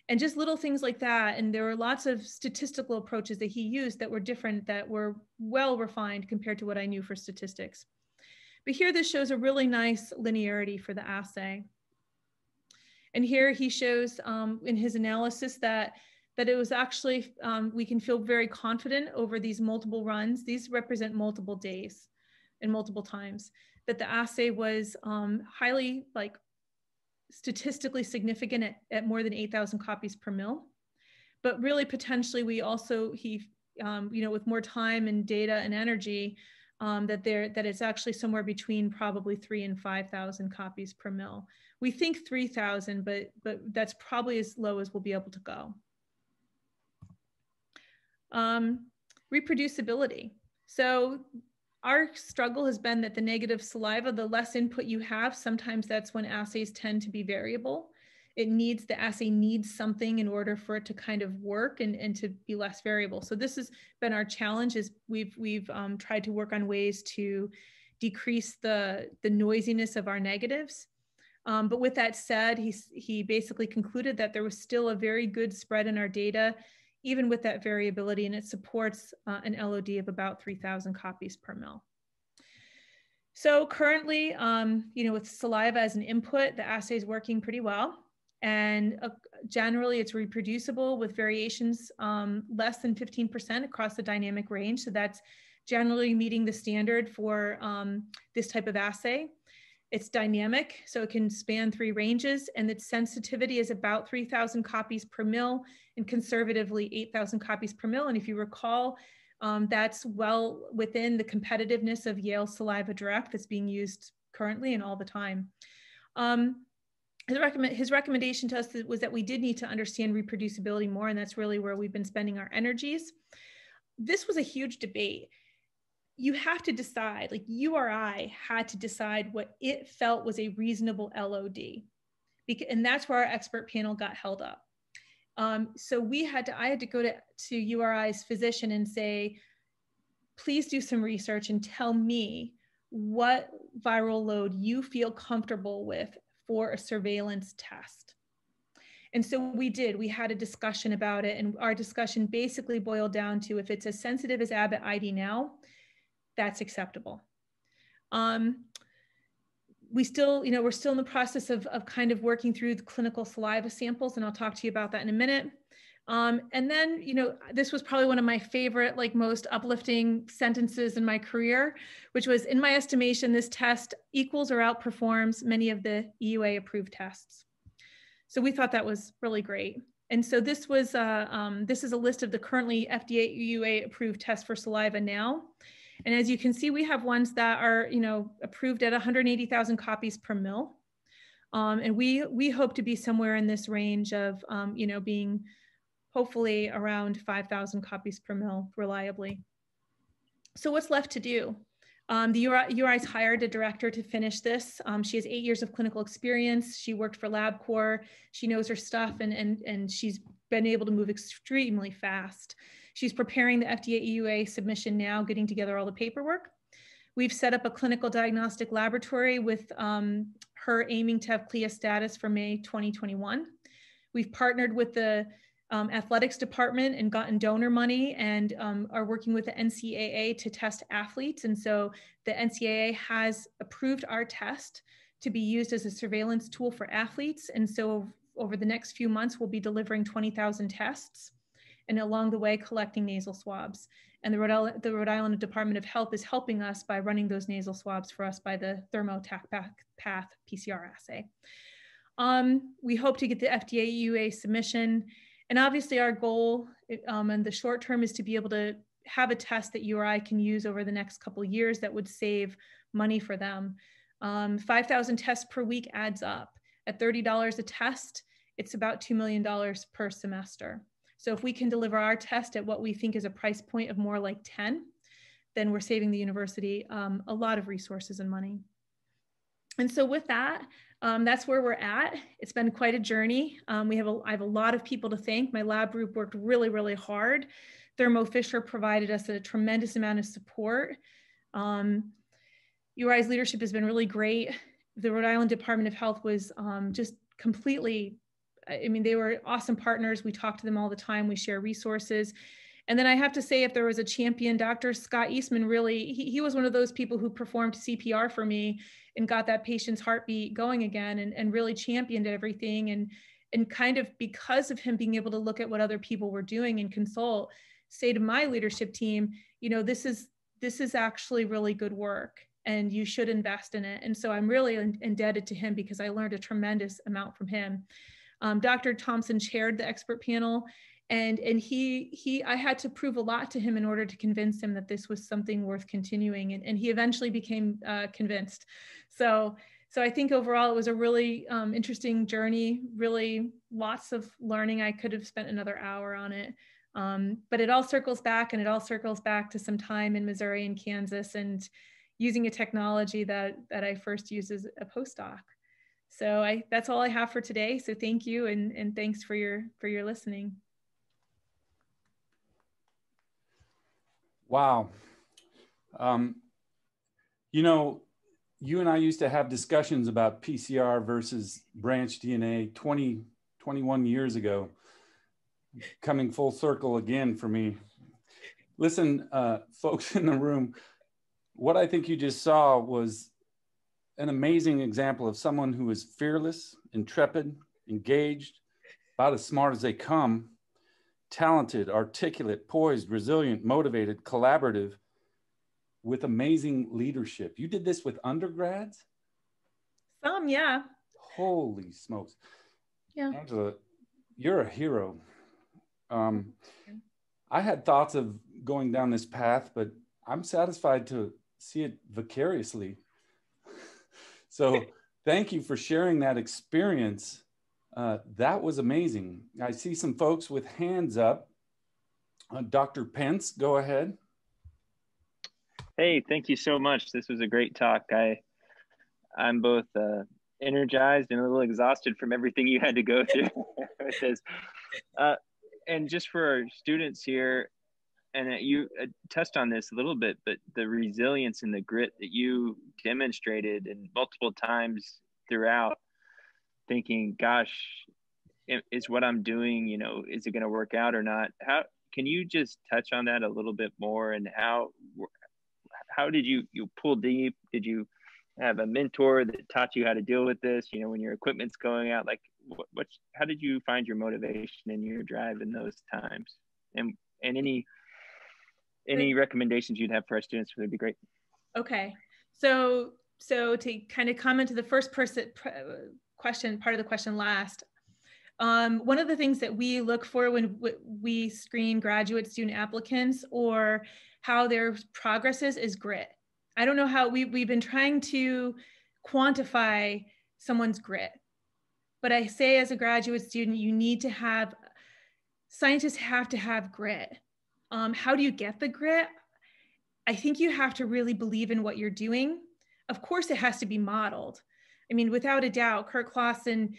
And just little things like that. And there were lots of statistical approaches that he used that were different, that were well refined compared to what I knew for statistics. But here this shows a really nice linearity for the assay. And here he shows um, in his analysis that that it was actually, um, we can feel very confident over these multiple runs. These represent multiple days and multiple times that the assay was um, highly like statistically significant at, at more than 8,000 copies per mil. But really potentially we also, he, um, you know, with more time and data and energy, um, that there that it's actually somewhere between probably three and 5,000 copies per mil. We think 3,000, but, but that's probably as low as we'll be able to go. Um, reproducibility. So our struggle has been that the negative saliva, the less input you have, sometimes that's when assays tend to be variable. It needs, the assay needs something in order for it to kind of work and, and to be less variable. So this has been our challenge is we've, we've um, tried to work on ways to decrease the, the noisiness of our negatives. Um, but with that said, he, he basically concluded that there was still a very good spread in our data even with that variability, and it supports uh, an LOD of about 3,000 copies per mil. So currently, um, you know, with saliva as an input, the assay is working pretty well. And uh, generally, it's reproducible with variations um, less than 15% across the dynamic range. So that's generally meeting the standard for um, this type of assay. It's dynamic, so it can span three ranges, and its sensitivity is about 3,000 copies per mil, and conservatively 8,000 copies per mil. And if you recall, um, that's well within the competitiveness of Yale Saliva Direct that's being used currently and all the time. Um, his, recommend, his recommendation to us was that we did need to understand reproducibility more, and that's really where we've been spending our energies. This was a huge debate you have to decide, like you or I had to decide what it felt was a reasonable LOD. And that's where our expert panel got held up. Um, so we had to, I had to go to, to URI's physician and say, please do some research and tell me what viral load you feel comfortable with for a surveillance test. And so we did, we had a discussion about it and our discussion basically boiled down to if it's as sensitive as Abbott ID now, that's acceptable. Um, we still, you know, we're still in the process of, of kind of working through the clinical saliva samples, and I'll talk to you about that in a minute. Um, and then, you know, this was probably one of my favorite, like most uplifting sentences in my career, which was, in my estimation, this test equals or outperforms many of the EUA approved tests. So we thought that was really great. And so this was, uh, um, this is a list of the currently FDA EUA approved tests for saliva now. And as you can see, we have ones that are, you know, approved at 180,000 copies per mil. Um, and we, we hope to be somewhere in this range of, um, you know, being hopefully around 5,000 copies per mil reliably. So what's left to do? Um, the URI's hired a director to finish this. Um, she has eight years of clinical experience. She worked for LabCorp. She knows her stuff and, and, and she's been able to move extremely fast. She's preparing the FDA EUA submission now, getting together all the paperwork. We've set up a clinical diagnostic laboratory with um, her aiming to have CLIA status for May 2021. We've partnered with the um, athletics department and gotten donor money and um, are working with the NCAA to test athletes. And so the NCAA has approved our test to be used as a surveillance tool for athletes. And so over the next few months, we'll be delivering 20,000 tests and along the way collecting nasal swabs. And the Rhode, Island, the Rhode Island Department of Health is helping us by running those nasal swabs for us by the Thermo Tag Path PCR assay. Um, we hope to get the FDA EUA submission. And obviously our goal um, in the short term is to be able to have a test that you or I can use over the next couple years that would save money for them. Um, 5,000 tests per week adds up. At $30 a test, it's about $2 million per semester. So if we can deliver our test at what we think is a price point of more like 10, then we're saving the university um, a lot of resources and money. And so with that, um, that's where we're at. It's been quite a journey. Um, we have a, I have a lot of people to thank. My lab group worked really, really hard. Thermo Fisher provided us a tremendous amount of support. Um, URI's leadership has been really great. The Rhode Island Department of Health was um, just completely I mean, they were awesome partners. We talk to them all the time. We share resources. And then I have to say, if there was a champion, Dr. Scott Eastman really, he, he was one of those people who performed CPR for me and got that patient's heartbeat going again and, and really championed everything. And, and kind of because of him being able to look at what other people were doing and consult, say to my leadership team, you know, this is, this is actually really good work and you should invest in it. And so I'm really indebted to him because I learned a tremendous amount from him. Um, Dr. Thompson chaired the expert panel and and he he i had to prove a lot to him in order to convince him that this was something worth continuing and, and he eventually became uh, convinced. So so i think overall it was a really um, interesting journey really lots of learning. I could have spent another hour on it. Um, but it all circles back and it all circles back to some time in missouri and kansas and using a technology that that i first used as a postdoc so i that's all i have for today so thank you and and thanks for your for your listening Wow. Um, you know, you and I used to have discussions about PCR versus branch DNA 20, 21 years ago, coming full circle again for me. Listen, uh, folks in the room, what I think you just saw was an amazing example of someone who is fearless, intrepid, engaged, about as smart as they come, talented, articulate, poised, resilient, motivated, collaborative, with amazing leadership. You did this with undergrads? Some, yeah. Holy smokes. Yeah. Angela, you're a hero. Um, I had thoughts of going down this path, but I'm satisfied to see it vicariously. So thank you for sharing that experience uh, that was amazing. I see some folks with hands up. Uh, Dr. Pence, go ahead. Hey, thank you so much. This was a great talk. I, I'm both uh, energized and a little exhausted from everything you had to go through. Uh, and just for our students here, and you uh, touched on this a little bit, but the resilience and the grit that you demonstrated and multiple times throughout thinking, gosh, is what I'm doing, you know, is it going to work out or not? How can you just touch on that a little bit more and how how did you you pull deep? Did you have a mentor that taught you how to deal with this? You know, when your equipment's going out, like what, what's how did you find your motivation and your drive in those times? And and any any recommendations you'd have for our students would be great. Okay, so so to kind of comment to the first person question, part of the question last. Um, one of the things that we look for when we screen graduate student applicants or how their progress is, is grit. I don't know how we, we've been trying to quantify someone's grit, but I say as a graduate student, you need to have, scientists have to have grit. Um, how do you get the grit? I think you have to really believe in what you're doing. Of course, it has to be modeled. I mean, without a doubt, Curt Klaassen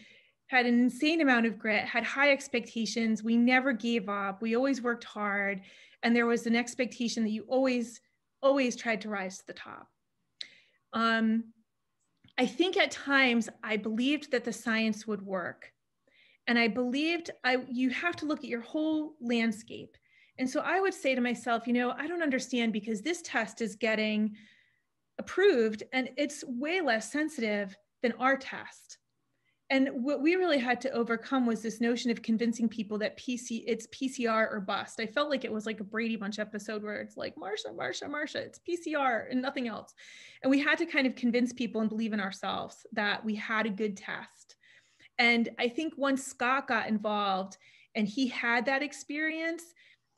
had an insane amount of grit, had high expectations. We never gave up. We always worked hard. And there was an expectation that you always, always tried to rise to the top. Um, I think at times I believed that the science would work. And I believed I, you have to look at your whole landscape. And so I would say to myself, you know, I don't understand because this test is getting approved and it's way less sensitive than our test. And what we really had to overcome was this notion of convincing people that PC it's PCR or bust. I felt like it was like a Brady Bunch episode where it's like Marcia, Marcia, Marcia, it's PCR and nothing else. And we had to kind of convince people and believe in ourselves that we had a good test. And I think once Scott got involved and he had that experience,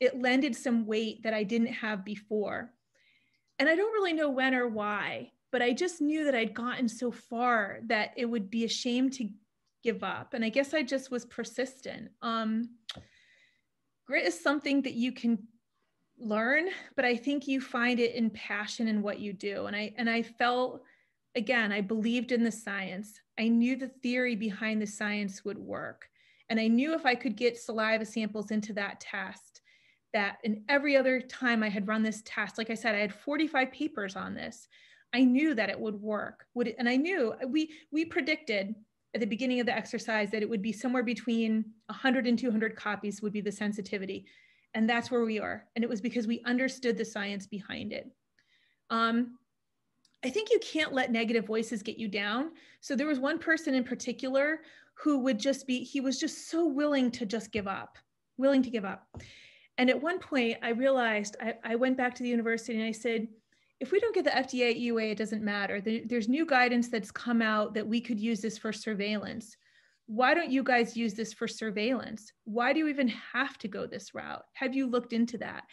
it lended some weight that I didn't have before. And I don't really know when or why, but I just knew that I'd gotten so far that it would be a shame to give up. And I guess I just was persistent. Um, grit is something that you can learn, but I think you find it in passion in what you do. And I and I felt again, I believed in the science. I knew the theory behind the science would work. And I knew if I could get saliva samples into that test, that in every other time I had run this test, like I said, I had 45 papers on this. I knew that it would work. Would it, and I knew we we predicted at the beginning of the exercise that it would be somewhere between 100 and 200 copies would be the sensitivity. And that's where we are. And it was because we understood the science behind it. Um, I think you can't let negative voices get you down. So there was one person in particular who would just be, he was just so willing to just give up, willing to give up. And at one point, I realized I, I went back to the university and I said, if we don't get the FDA EUA, it doesn't matter. there's new guidance that's come out that we could use this for surveillance. Why don't you guys use this for surveillance? Why do you even have to go this route? Have you looked into that?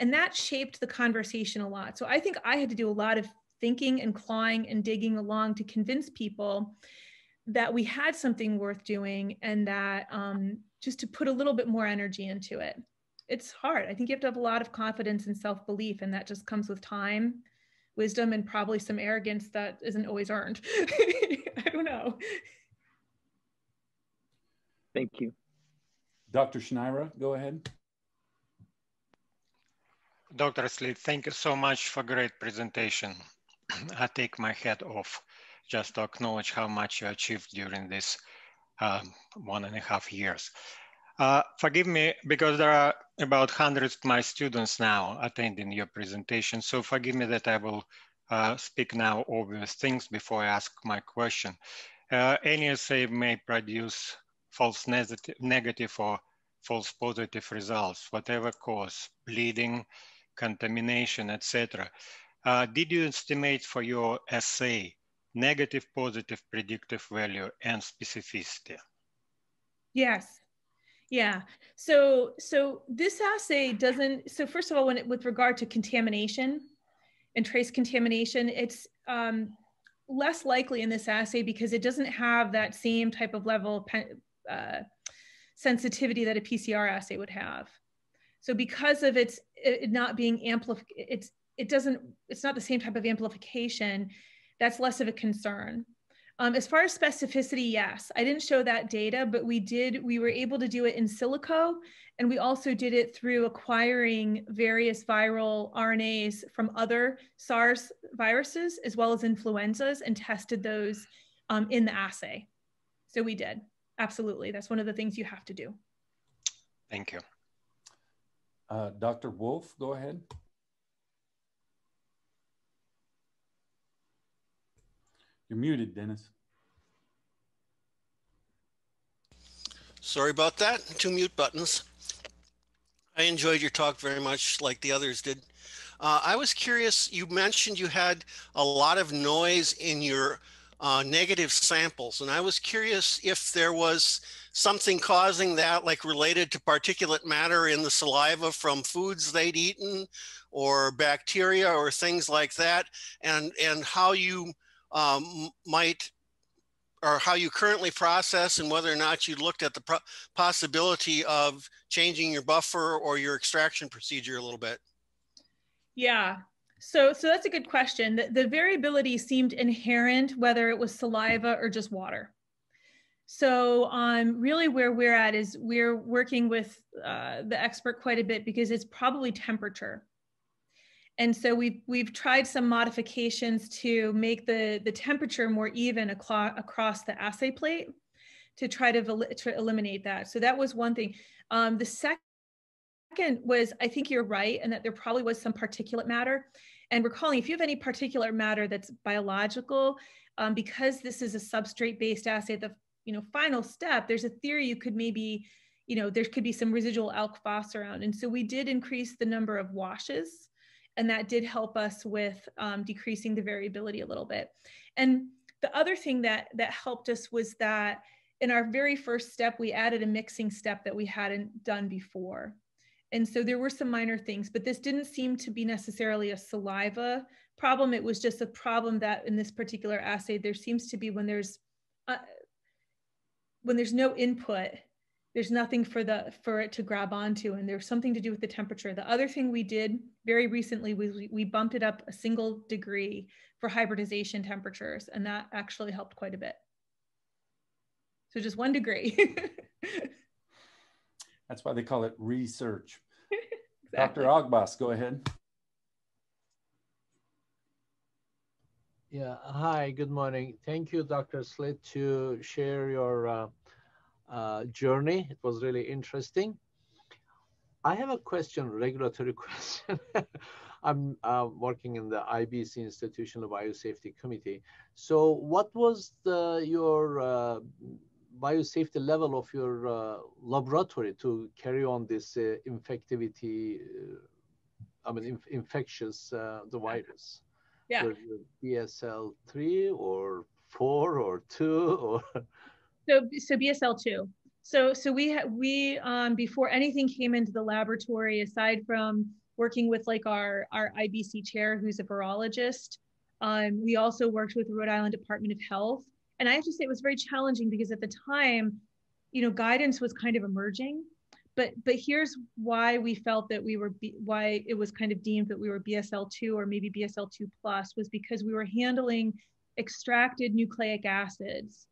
And that shaped the conversation a lot. So I think I had to do a lot of thinking and clawing and digging along to convince people that we had something worth doing and that um, just to put a little bit more energy into it it's hard. I think you have to have a lot of confidence and self belief, and that just comes with time, wisdom, and probably some arrogance that isn't always earned. I don't know. Thank you. Dr. Schneira, go ahead. Dr. Sleet, thank you so much for great presentation. I take my hat off just to acknowledge how much you achieved during this um, one and a half years. Uh, forgive me because there are about hundreds of my students now attending your presentation. So forgive me that I will uh, speak now obvious things before I ask my question. Uh, any assay may produce false negative or false positive results, whatever cause, bleeding, contamination, etc. Uh, did you estimate for your assay negative, positive predictive value and specificity? Yes, yeah. So so this assay doesn't. So first of all, when it, with regard to contamination and trace contamination, it's um, less likely in this assay because it doesn't have that same type of level of uh, sensitivity that a PCR assay would have. So because of its it not being amplified, it's it doesn't it's not the same type of amplification. That's less of a concern. Um, as far as specificity, yes, I didn't show that data, but we did, we were able to do it in silico. And we also did it through acquiring various viral RNAs from other SARS viruses, as well as influenzas, and tested those um, in the assay. So we did, absolutely. That's one of the things you have to do. Thank you. Uh, Dr. Wolf, go ahead. You're muted, Dennis. Sorry about that. Two mute buttons. I enjoyed your talk very much, like the others did. Uh, I was curious, you mentioned you had a lot of noise in your uh, negative samples, and I was curious if there was something causing that, like related to particulate matter in the saliva from foods they'd eaten, or bacteria, or things like that, and, and how you um, might or how you currently process and whether or not you looked at the possibility of changing your buffer or your extraction procedure a little bit. Yeah, so, so that's a good question. The, the, variability seemed inherent, whether it was saliva or just water. So, um, really, where we're at is we're working with uh, the expert quite a bit because it's probably temperature. And so we've, we've tried some modifications to make the, the temperature more even across the assay plate to try to, to eliminate that. So that was one thing. Um, the second was, I think you're right, and that there probably was some particulate matter. And recalling, if you have any particulate matter that's biological, um, because this is a substrate-based assay, the you know final step, there's a theory you could maybe, you know, there could be some residual alk phos around. And so we did increase the number of washes and that did help us with um, decreasing the variability a little bit. And the other thing that that helped us was that in our very first step, we added a mixing step that we hadn't done before. And so there were some minor things, but this didn't seem to be necessarily a saliva problem. It was just a problem that in this particular assay, there seems to be when there's uh, when there's no input, there's nothing for the for it to grab onto and there's something to do with the temperature. The other thing we did very recently was we, we bumped it up a single degree for hybridization temperatures and that actually helped quite a bit. So just one degree. That's why they call it research. Exactly. dr ogbas go ahead. Yeah hi good morning. Thank you dr Sleet to share your uh, uh, journey. It was really interesting. I have a question, regulatory question. I'm uh, working in the IBC Institutional Biosafety Committee. So what was the, your uh, biosafety level of your uh, laboratory to carry on this uh, infectivity, uh, I mean, inf infectious, uh, the virus? Yeah. BSL 3 or 4 or 2 or? So, so BSL 2. So, so we we um, before anything came into the laboratory, aside from working with like our our IBC chair, who's a virologist, um, we also worked with Rhode Island Department of Health, and I have to say it was very challenging because at the time, you know, guidance was kind of emerging. But but here's why we felt that we were B, why it was kind of deemed that we were BSL two or maybe BSL two plus was because we were handling extracted nucleic acids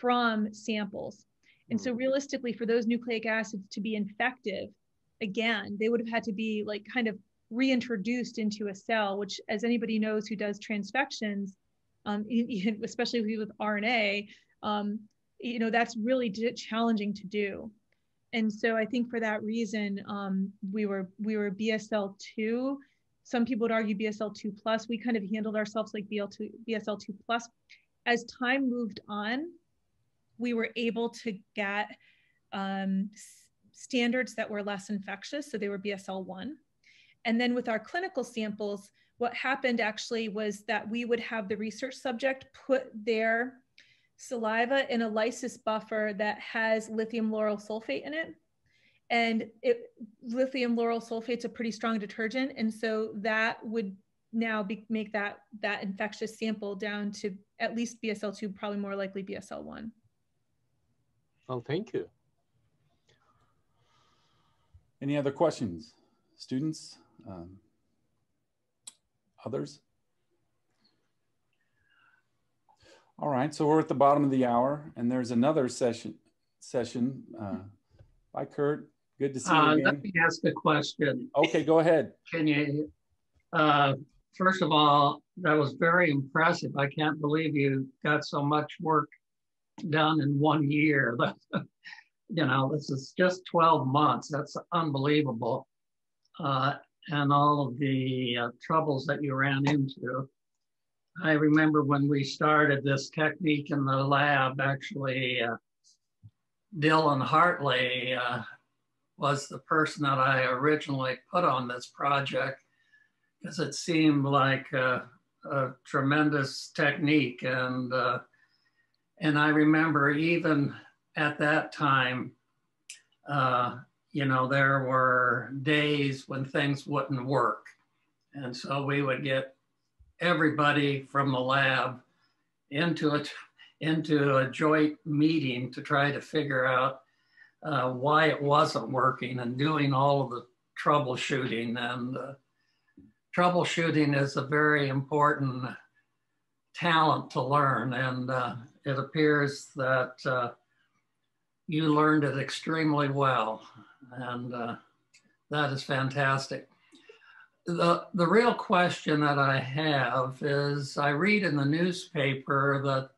from samples and so mm. realistically, for those nucleic acids to be infective, again, they would have had to be like kind of reintroduced into a cell, which as anybody knows who does transfections, um, especially with RNA, um, you know, that's really challenging to do. And so I think for that reason, um, we were we were BSL two. Some people would argue BSL two plus. We kind of handled ourselves like BL2, BSL two plus. As time moved on, we were able to get um, standards that were less infectious. So they were BSL 1. And then with our clinical samples, what happened actually was that we would have the research subject put their saliva in a lysis buffer that has lithium lauryl sulfate in it. And it, lithium lauryl sulfate's a pretty strong detergent. And so that would now be, make that, that infectious sample down to at least BSL2, probably more likely BSL1. Well, thank you. Any other questions? Students? Um, others? All right, so we're at the bottom of the hour and there's another session. Session. Uh, bye, Curt. Good to see uh, you again. Let me ask a question. Okay, go ahead. Can you, uh, first of all, that was very impressive. I can't believe you got so much work done in one year. you know, this is just 12 months. That's unbelievable. Uh, and all of the uh, troubles that you ran into. I remember when we started this technique in the lab, actually, uh, Dylan Hartley uh, was the person that I originally put on this project because it seemed like a, a tremendous technique. And uh, and I remember even at that time, uh, you know, there were days when things wouldn't work. And so we would get everybody from the lab into a, into a joint meeting to try to figure out uh, why it wasn't working and doing all of the troubleshooting. And uh, troubleshooting is a very important talent to learn. And uh, it appears that uh, you learned it extremely well. And uh, that is fantastic. The, the real question that I have is I read in the newspaper that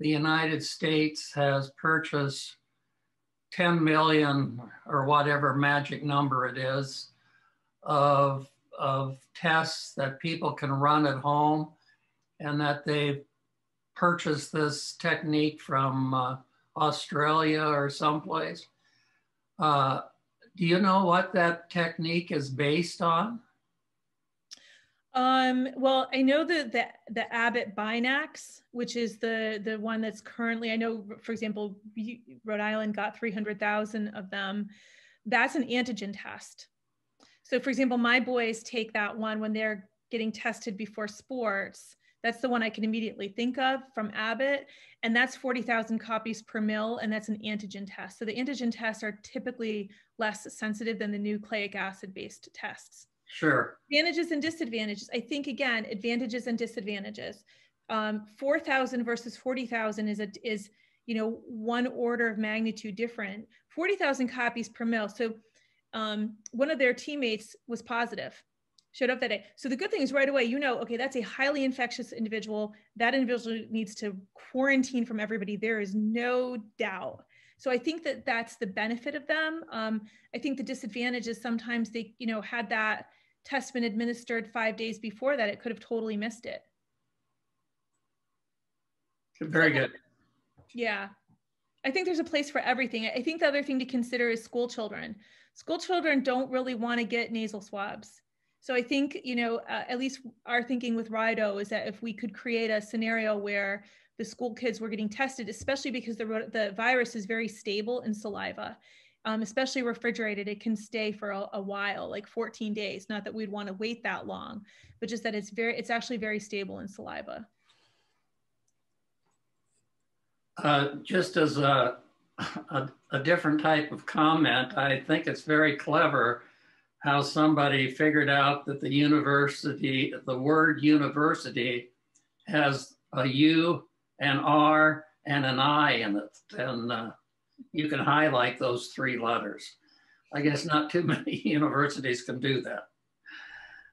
the United States has purchased 10 million or whatever magic number it is of, of tests that people can run at home and that they've purchased this technique from uh, Australia or someplace. Uh, do you know what that technique is based on? Um, well, I know the, the, the Abbott Binax, which is the, the one that's currently, I know, for example, Rhode Island got 300,000 of them. That's an antigen test. So for example, my boys take that one when they're getting tested before sports that's the one I can immediately think of from Abbott. And that's 40,000 copies per mil. And that's an antigen test. So the antigen tests are typically less sensitive than the nucleic acid based tests. Sure. Advantages and disadvantages. I think, again, advantages and disadvantages. Um, 4,000 versus 40,000 is, a, is, you know, one order of magnitude different. 40,000 copies per mil. So um, one of their teammates was positive showed up that day. So the good thing is right away, you know, okay, that's a highly infectious individual. That individual needs to quarantine from everybody. There is no doubt. So I think that that's the benefit of them. Um, I think the disadvantage is sometimes they, you know, had that test been administered five days before that, it could have totally missed it. Very good. Yeah. I think there's a place for everything. I think the other thing to consider is school children. School children don't really want to get nasal swabs. So I think, you know, uh, at least our thinking with RIDOH is that if we could create a scenario where the school kids were getting tested, especially because the, the virus is very stable in saliva, um, especially refrigerated, it can stay for a, a, while, like 14 days. Not that we'd want to wait that long, but just that it's very, it's actually very stable in saliva. Uh, just as a, a, a, different type of comment, I think it's very clever how somebody figured out that the university, the word university has a U, an R, and an I in it. And uh, you can highlight those three letters. I guess not too many universities can do that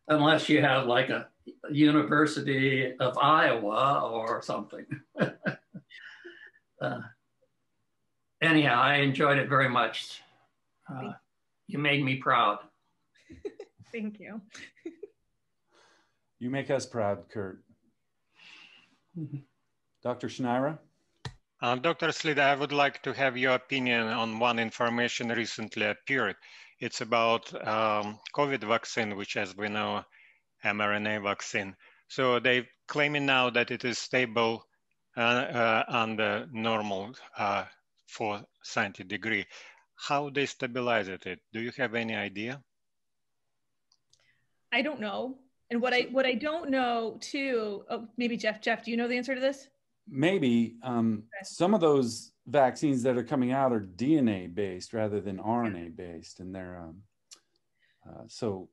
unless you have like a University of Iowa or something. uh, anyhow, I enjoyed it very much. Uh, you made me proud. Thank you. you make us proud, Curt. Dr. Schnira? Uh, Dr. Slitt, I would like to have your opinion on one information recently appeared. It's about um, COVID vaccine, which as we know, mRNA vaccine. So they're claiming now that it is stable uh, uh, under normal uh, for scientific degree. How they stabilize it? Do you have any idea? I don't know. And what I what I don't know too, oh, maybe Jeff, Jeff, do you know the answer to this? Maybe um, okay. some of those vaccines that are coming out are DNA based rather than RNA based, and they're um, uh, so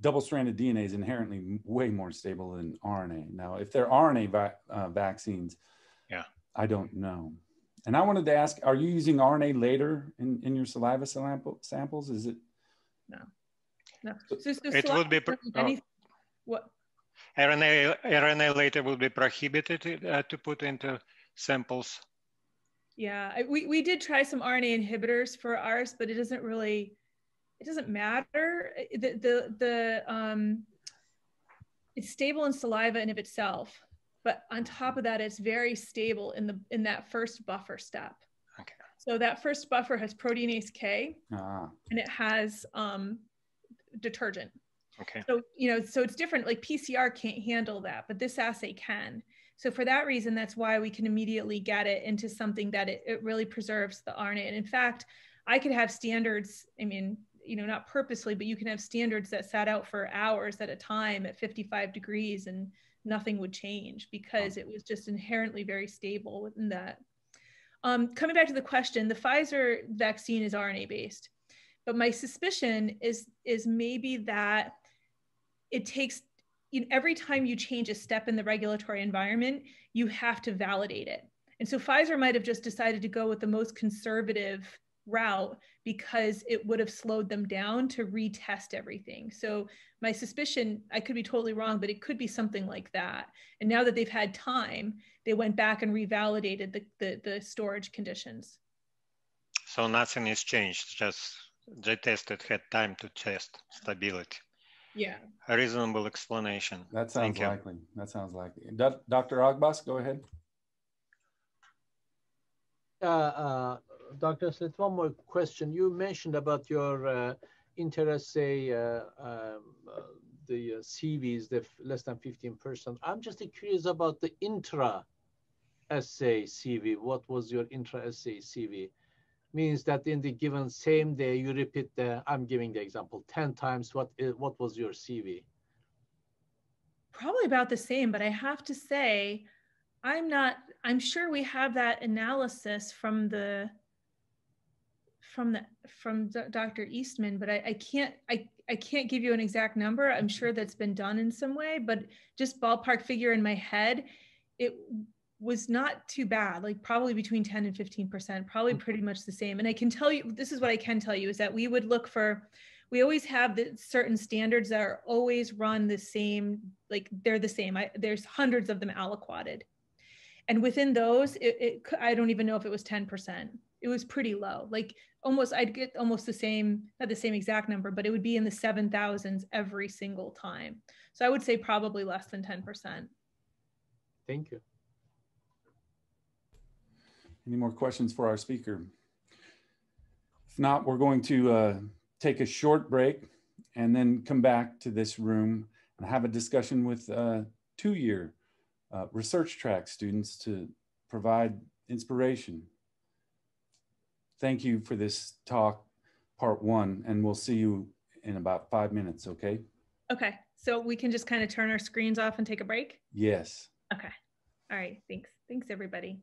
double-stranded DNA is inherently way more stable than RNA. Now, if they're RNA va- uh, vaccines, yeah, I don't know. And I wanted to ask: Are you using RNAlater in, in your saliva sample, samples? Is it? No, no. So, so it would be. Any, what? RNA RNAlater will be prohibited uh, to put into samples. Yeah, we we did try some RNA inhibitors for ours, but it doesn't really it doesn't matter. The, the, the, um, it's stable in saliva in of itself, but on top of that, it's very stable in the, in that first buffer step. Okay. So that first buffer has proteinase K ah. and it has um, detergent. Okay. So, you know, so it's different. Like PCR can't handle that, but this assay can. So for that reason, that's why we can immediately get it into something that it, it really preserves the RNA. And in fact, I could have standards. I mean, you know, not purposely, but you can have standards that sat out for hours at a time at 55 degrees and nothing would change because it was just inherently very stable within that. Um, coming back to the question, the Pfizer vaccine is RNA based, but my suspicion is is maybe that it takes you know, every time you change a step in the regulatory environment, you have to validate it. And so Pfizer might have just decided to go with the most conservative route because it would have slowed them down to retest everything. So my suspicion, I could be totally wrong, but it could be something like that. And now that they've had time, they went back and revalidated the, the, the storage conditions. So nothing is changed, just they tested, had time to test stability. Yeah. A reasonable explanation. That sounds likely. That sounds likely. Dr. Ogbas, go ahead. Uh, uh, Dr. Slitt, one more question. You mentioned about your uh, inter-assay, uh, um, uh, the uh, CVs, the less than 15%. I'm just curious about the intra-assay CV. What was your intra-assay CV? Means that in the given same day, you repeat the, I'm giving the example, 10 times, what, eh, what was your CV? Probably about the same, but I have to say, I'm not, I'm sure we have that analysis from the from the from Dr. Eastman, but I, I can't I, I can't give you an exact number. I'm sure that's been done in some way, but just ballpark figure in my head, it was not too bad, like probably between 10 and 15%, probably mm. pretty much the same. And I can tell you, this is what I can tell you is that we would look for, we always have the certain standards that are always run the same, like they're the same. I, there's hundreds of them aliquoted. And within those, it, it, I don't even know if it was 10%. it was pretty low. Like almost, I'd get almost the same, not the same exact number, but it would be in the 7,000s every single time. So I would say probably less than 10%. Thank you. Any more questions for our speaker? If not, we're going to uh, take a short break and then come back to this room and have a discussion with uh, two-year uh, research track students to provide inspiration. Thank you for this talk, part one, and we'll see you in about five minutes, okay? Okay, so we can just kind of turn our screens off and take a break? Yes. Okay, all right, thanks. Thanks, everybody.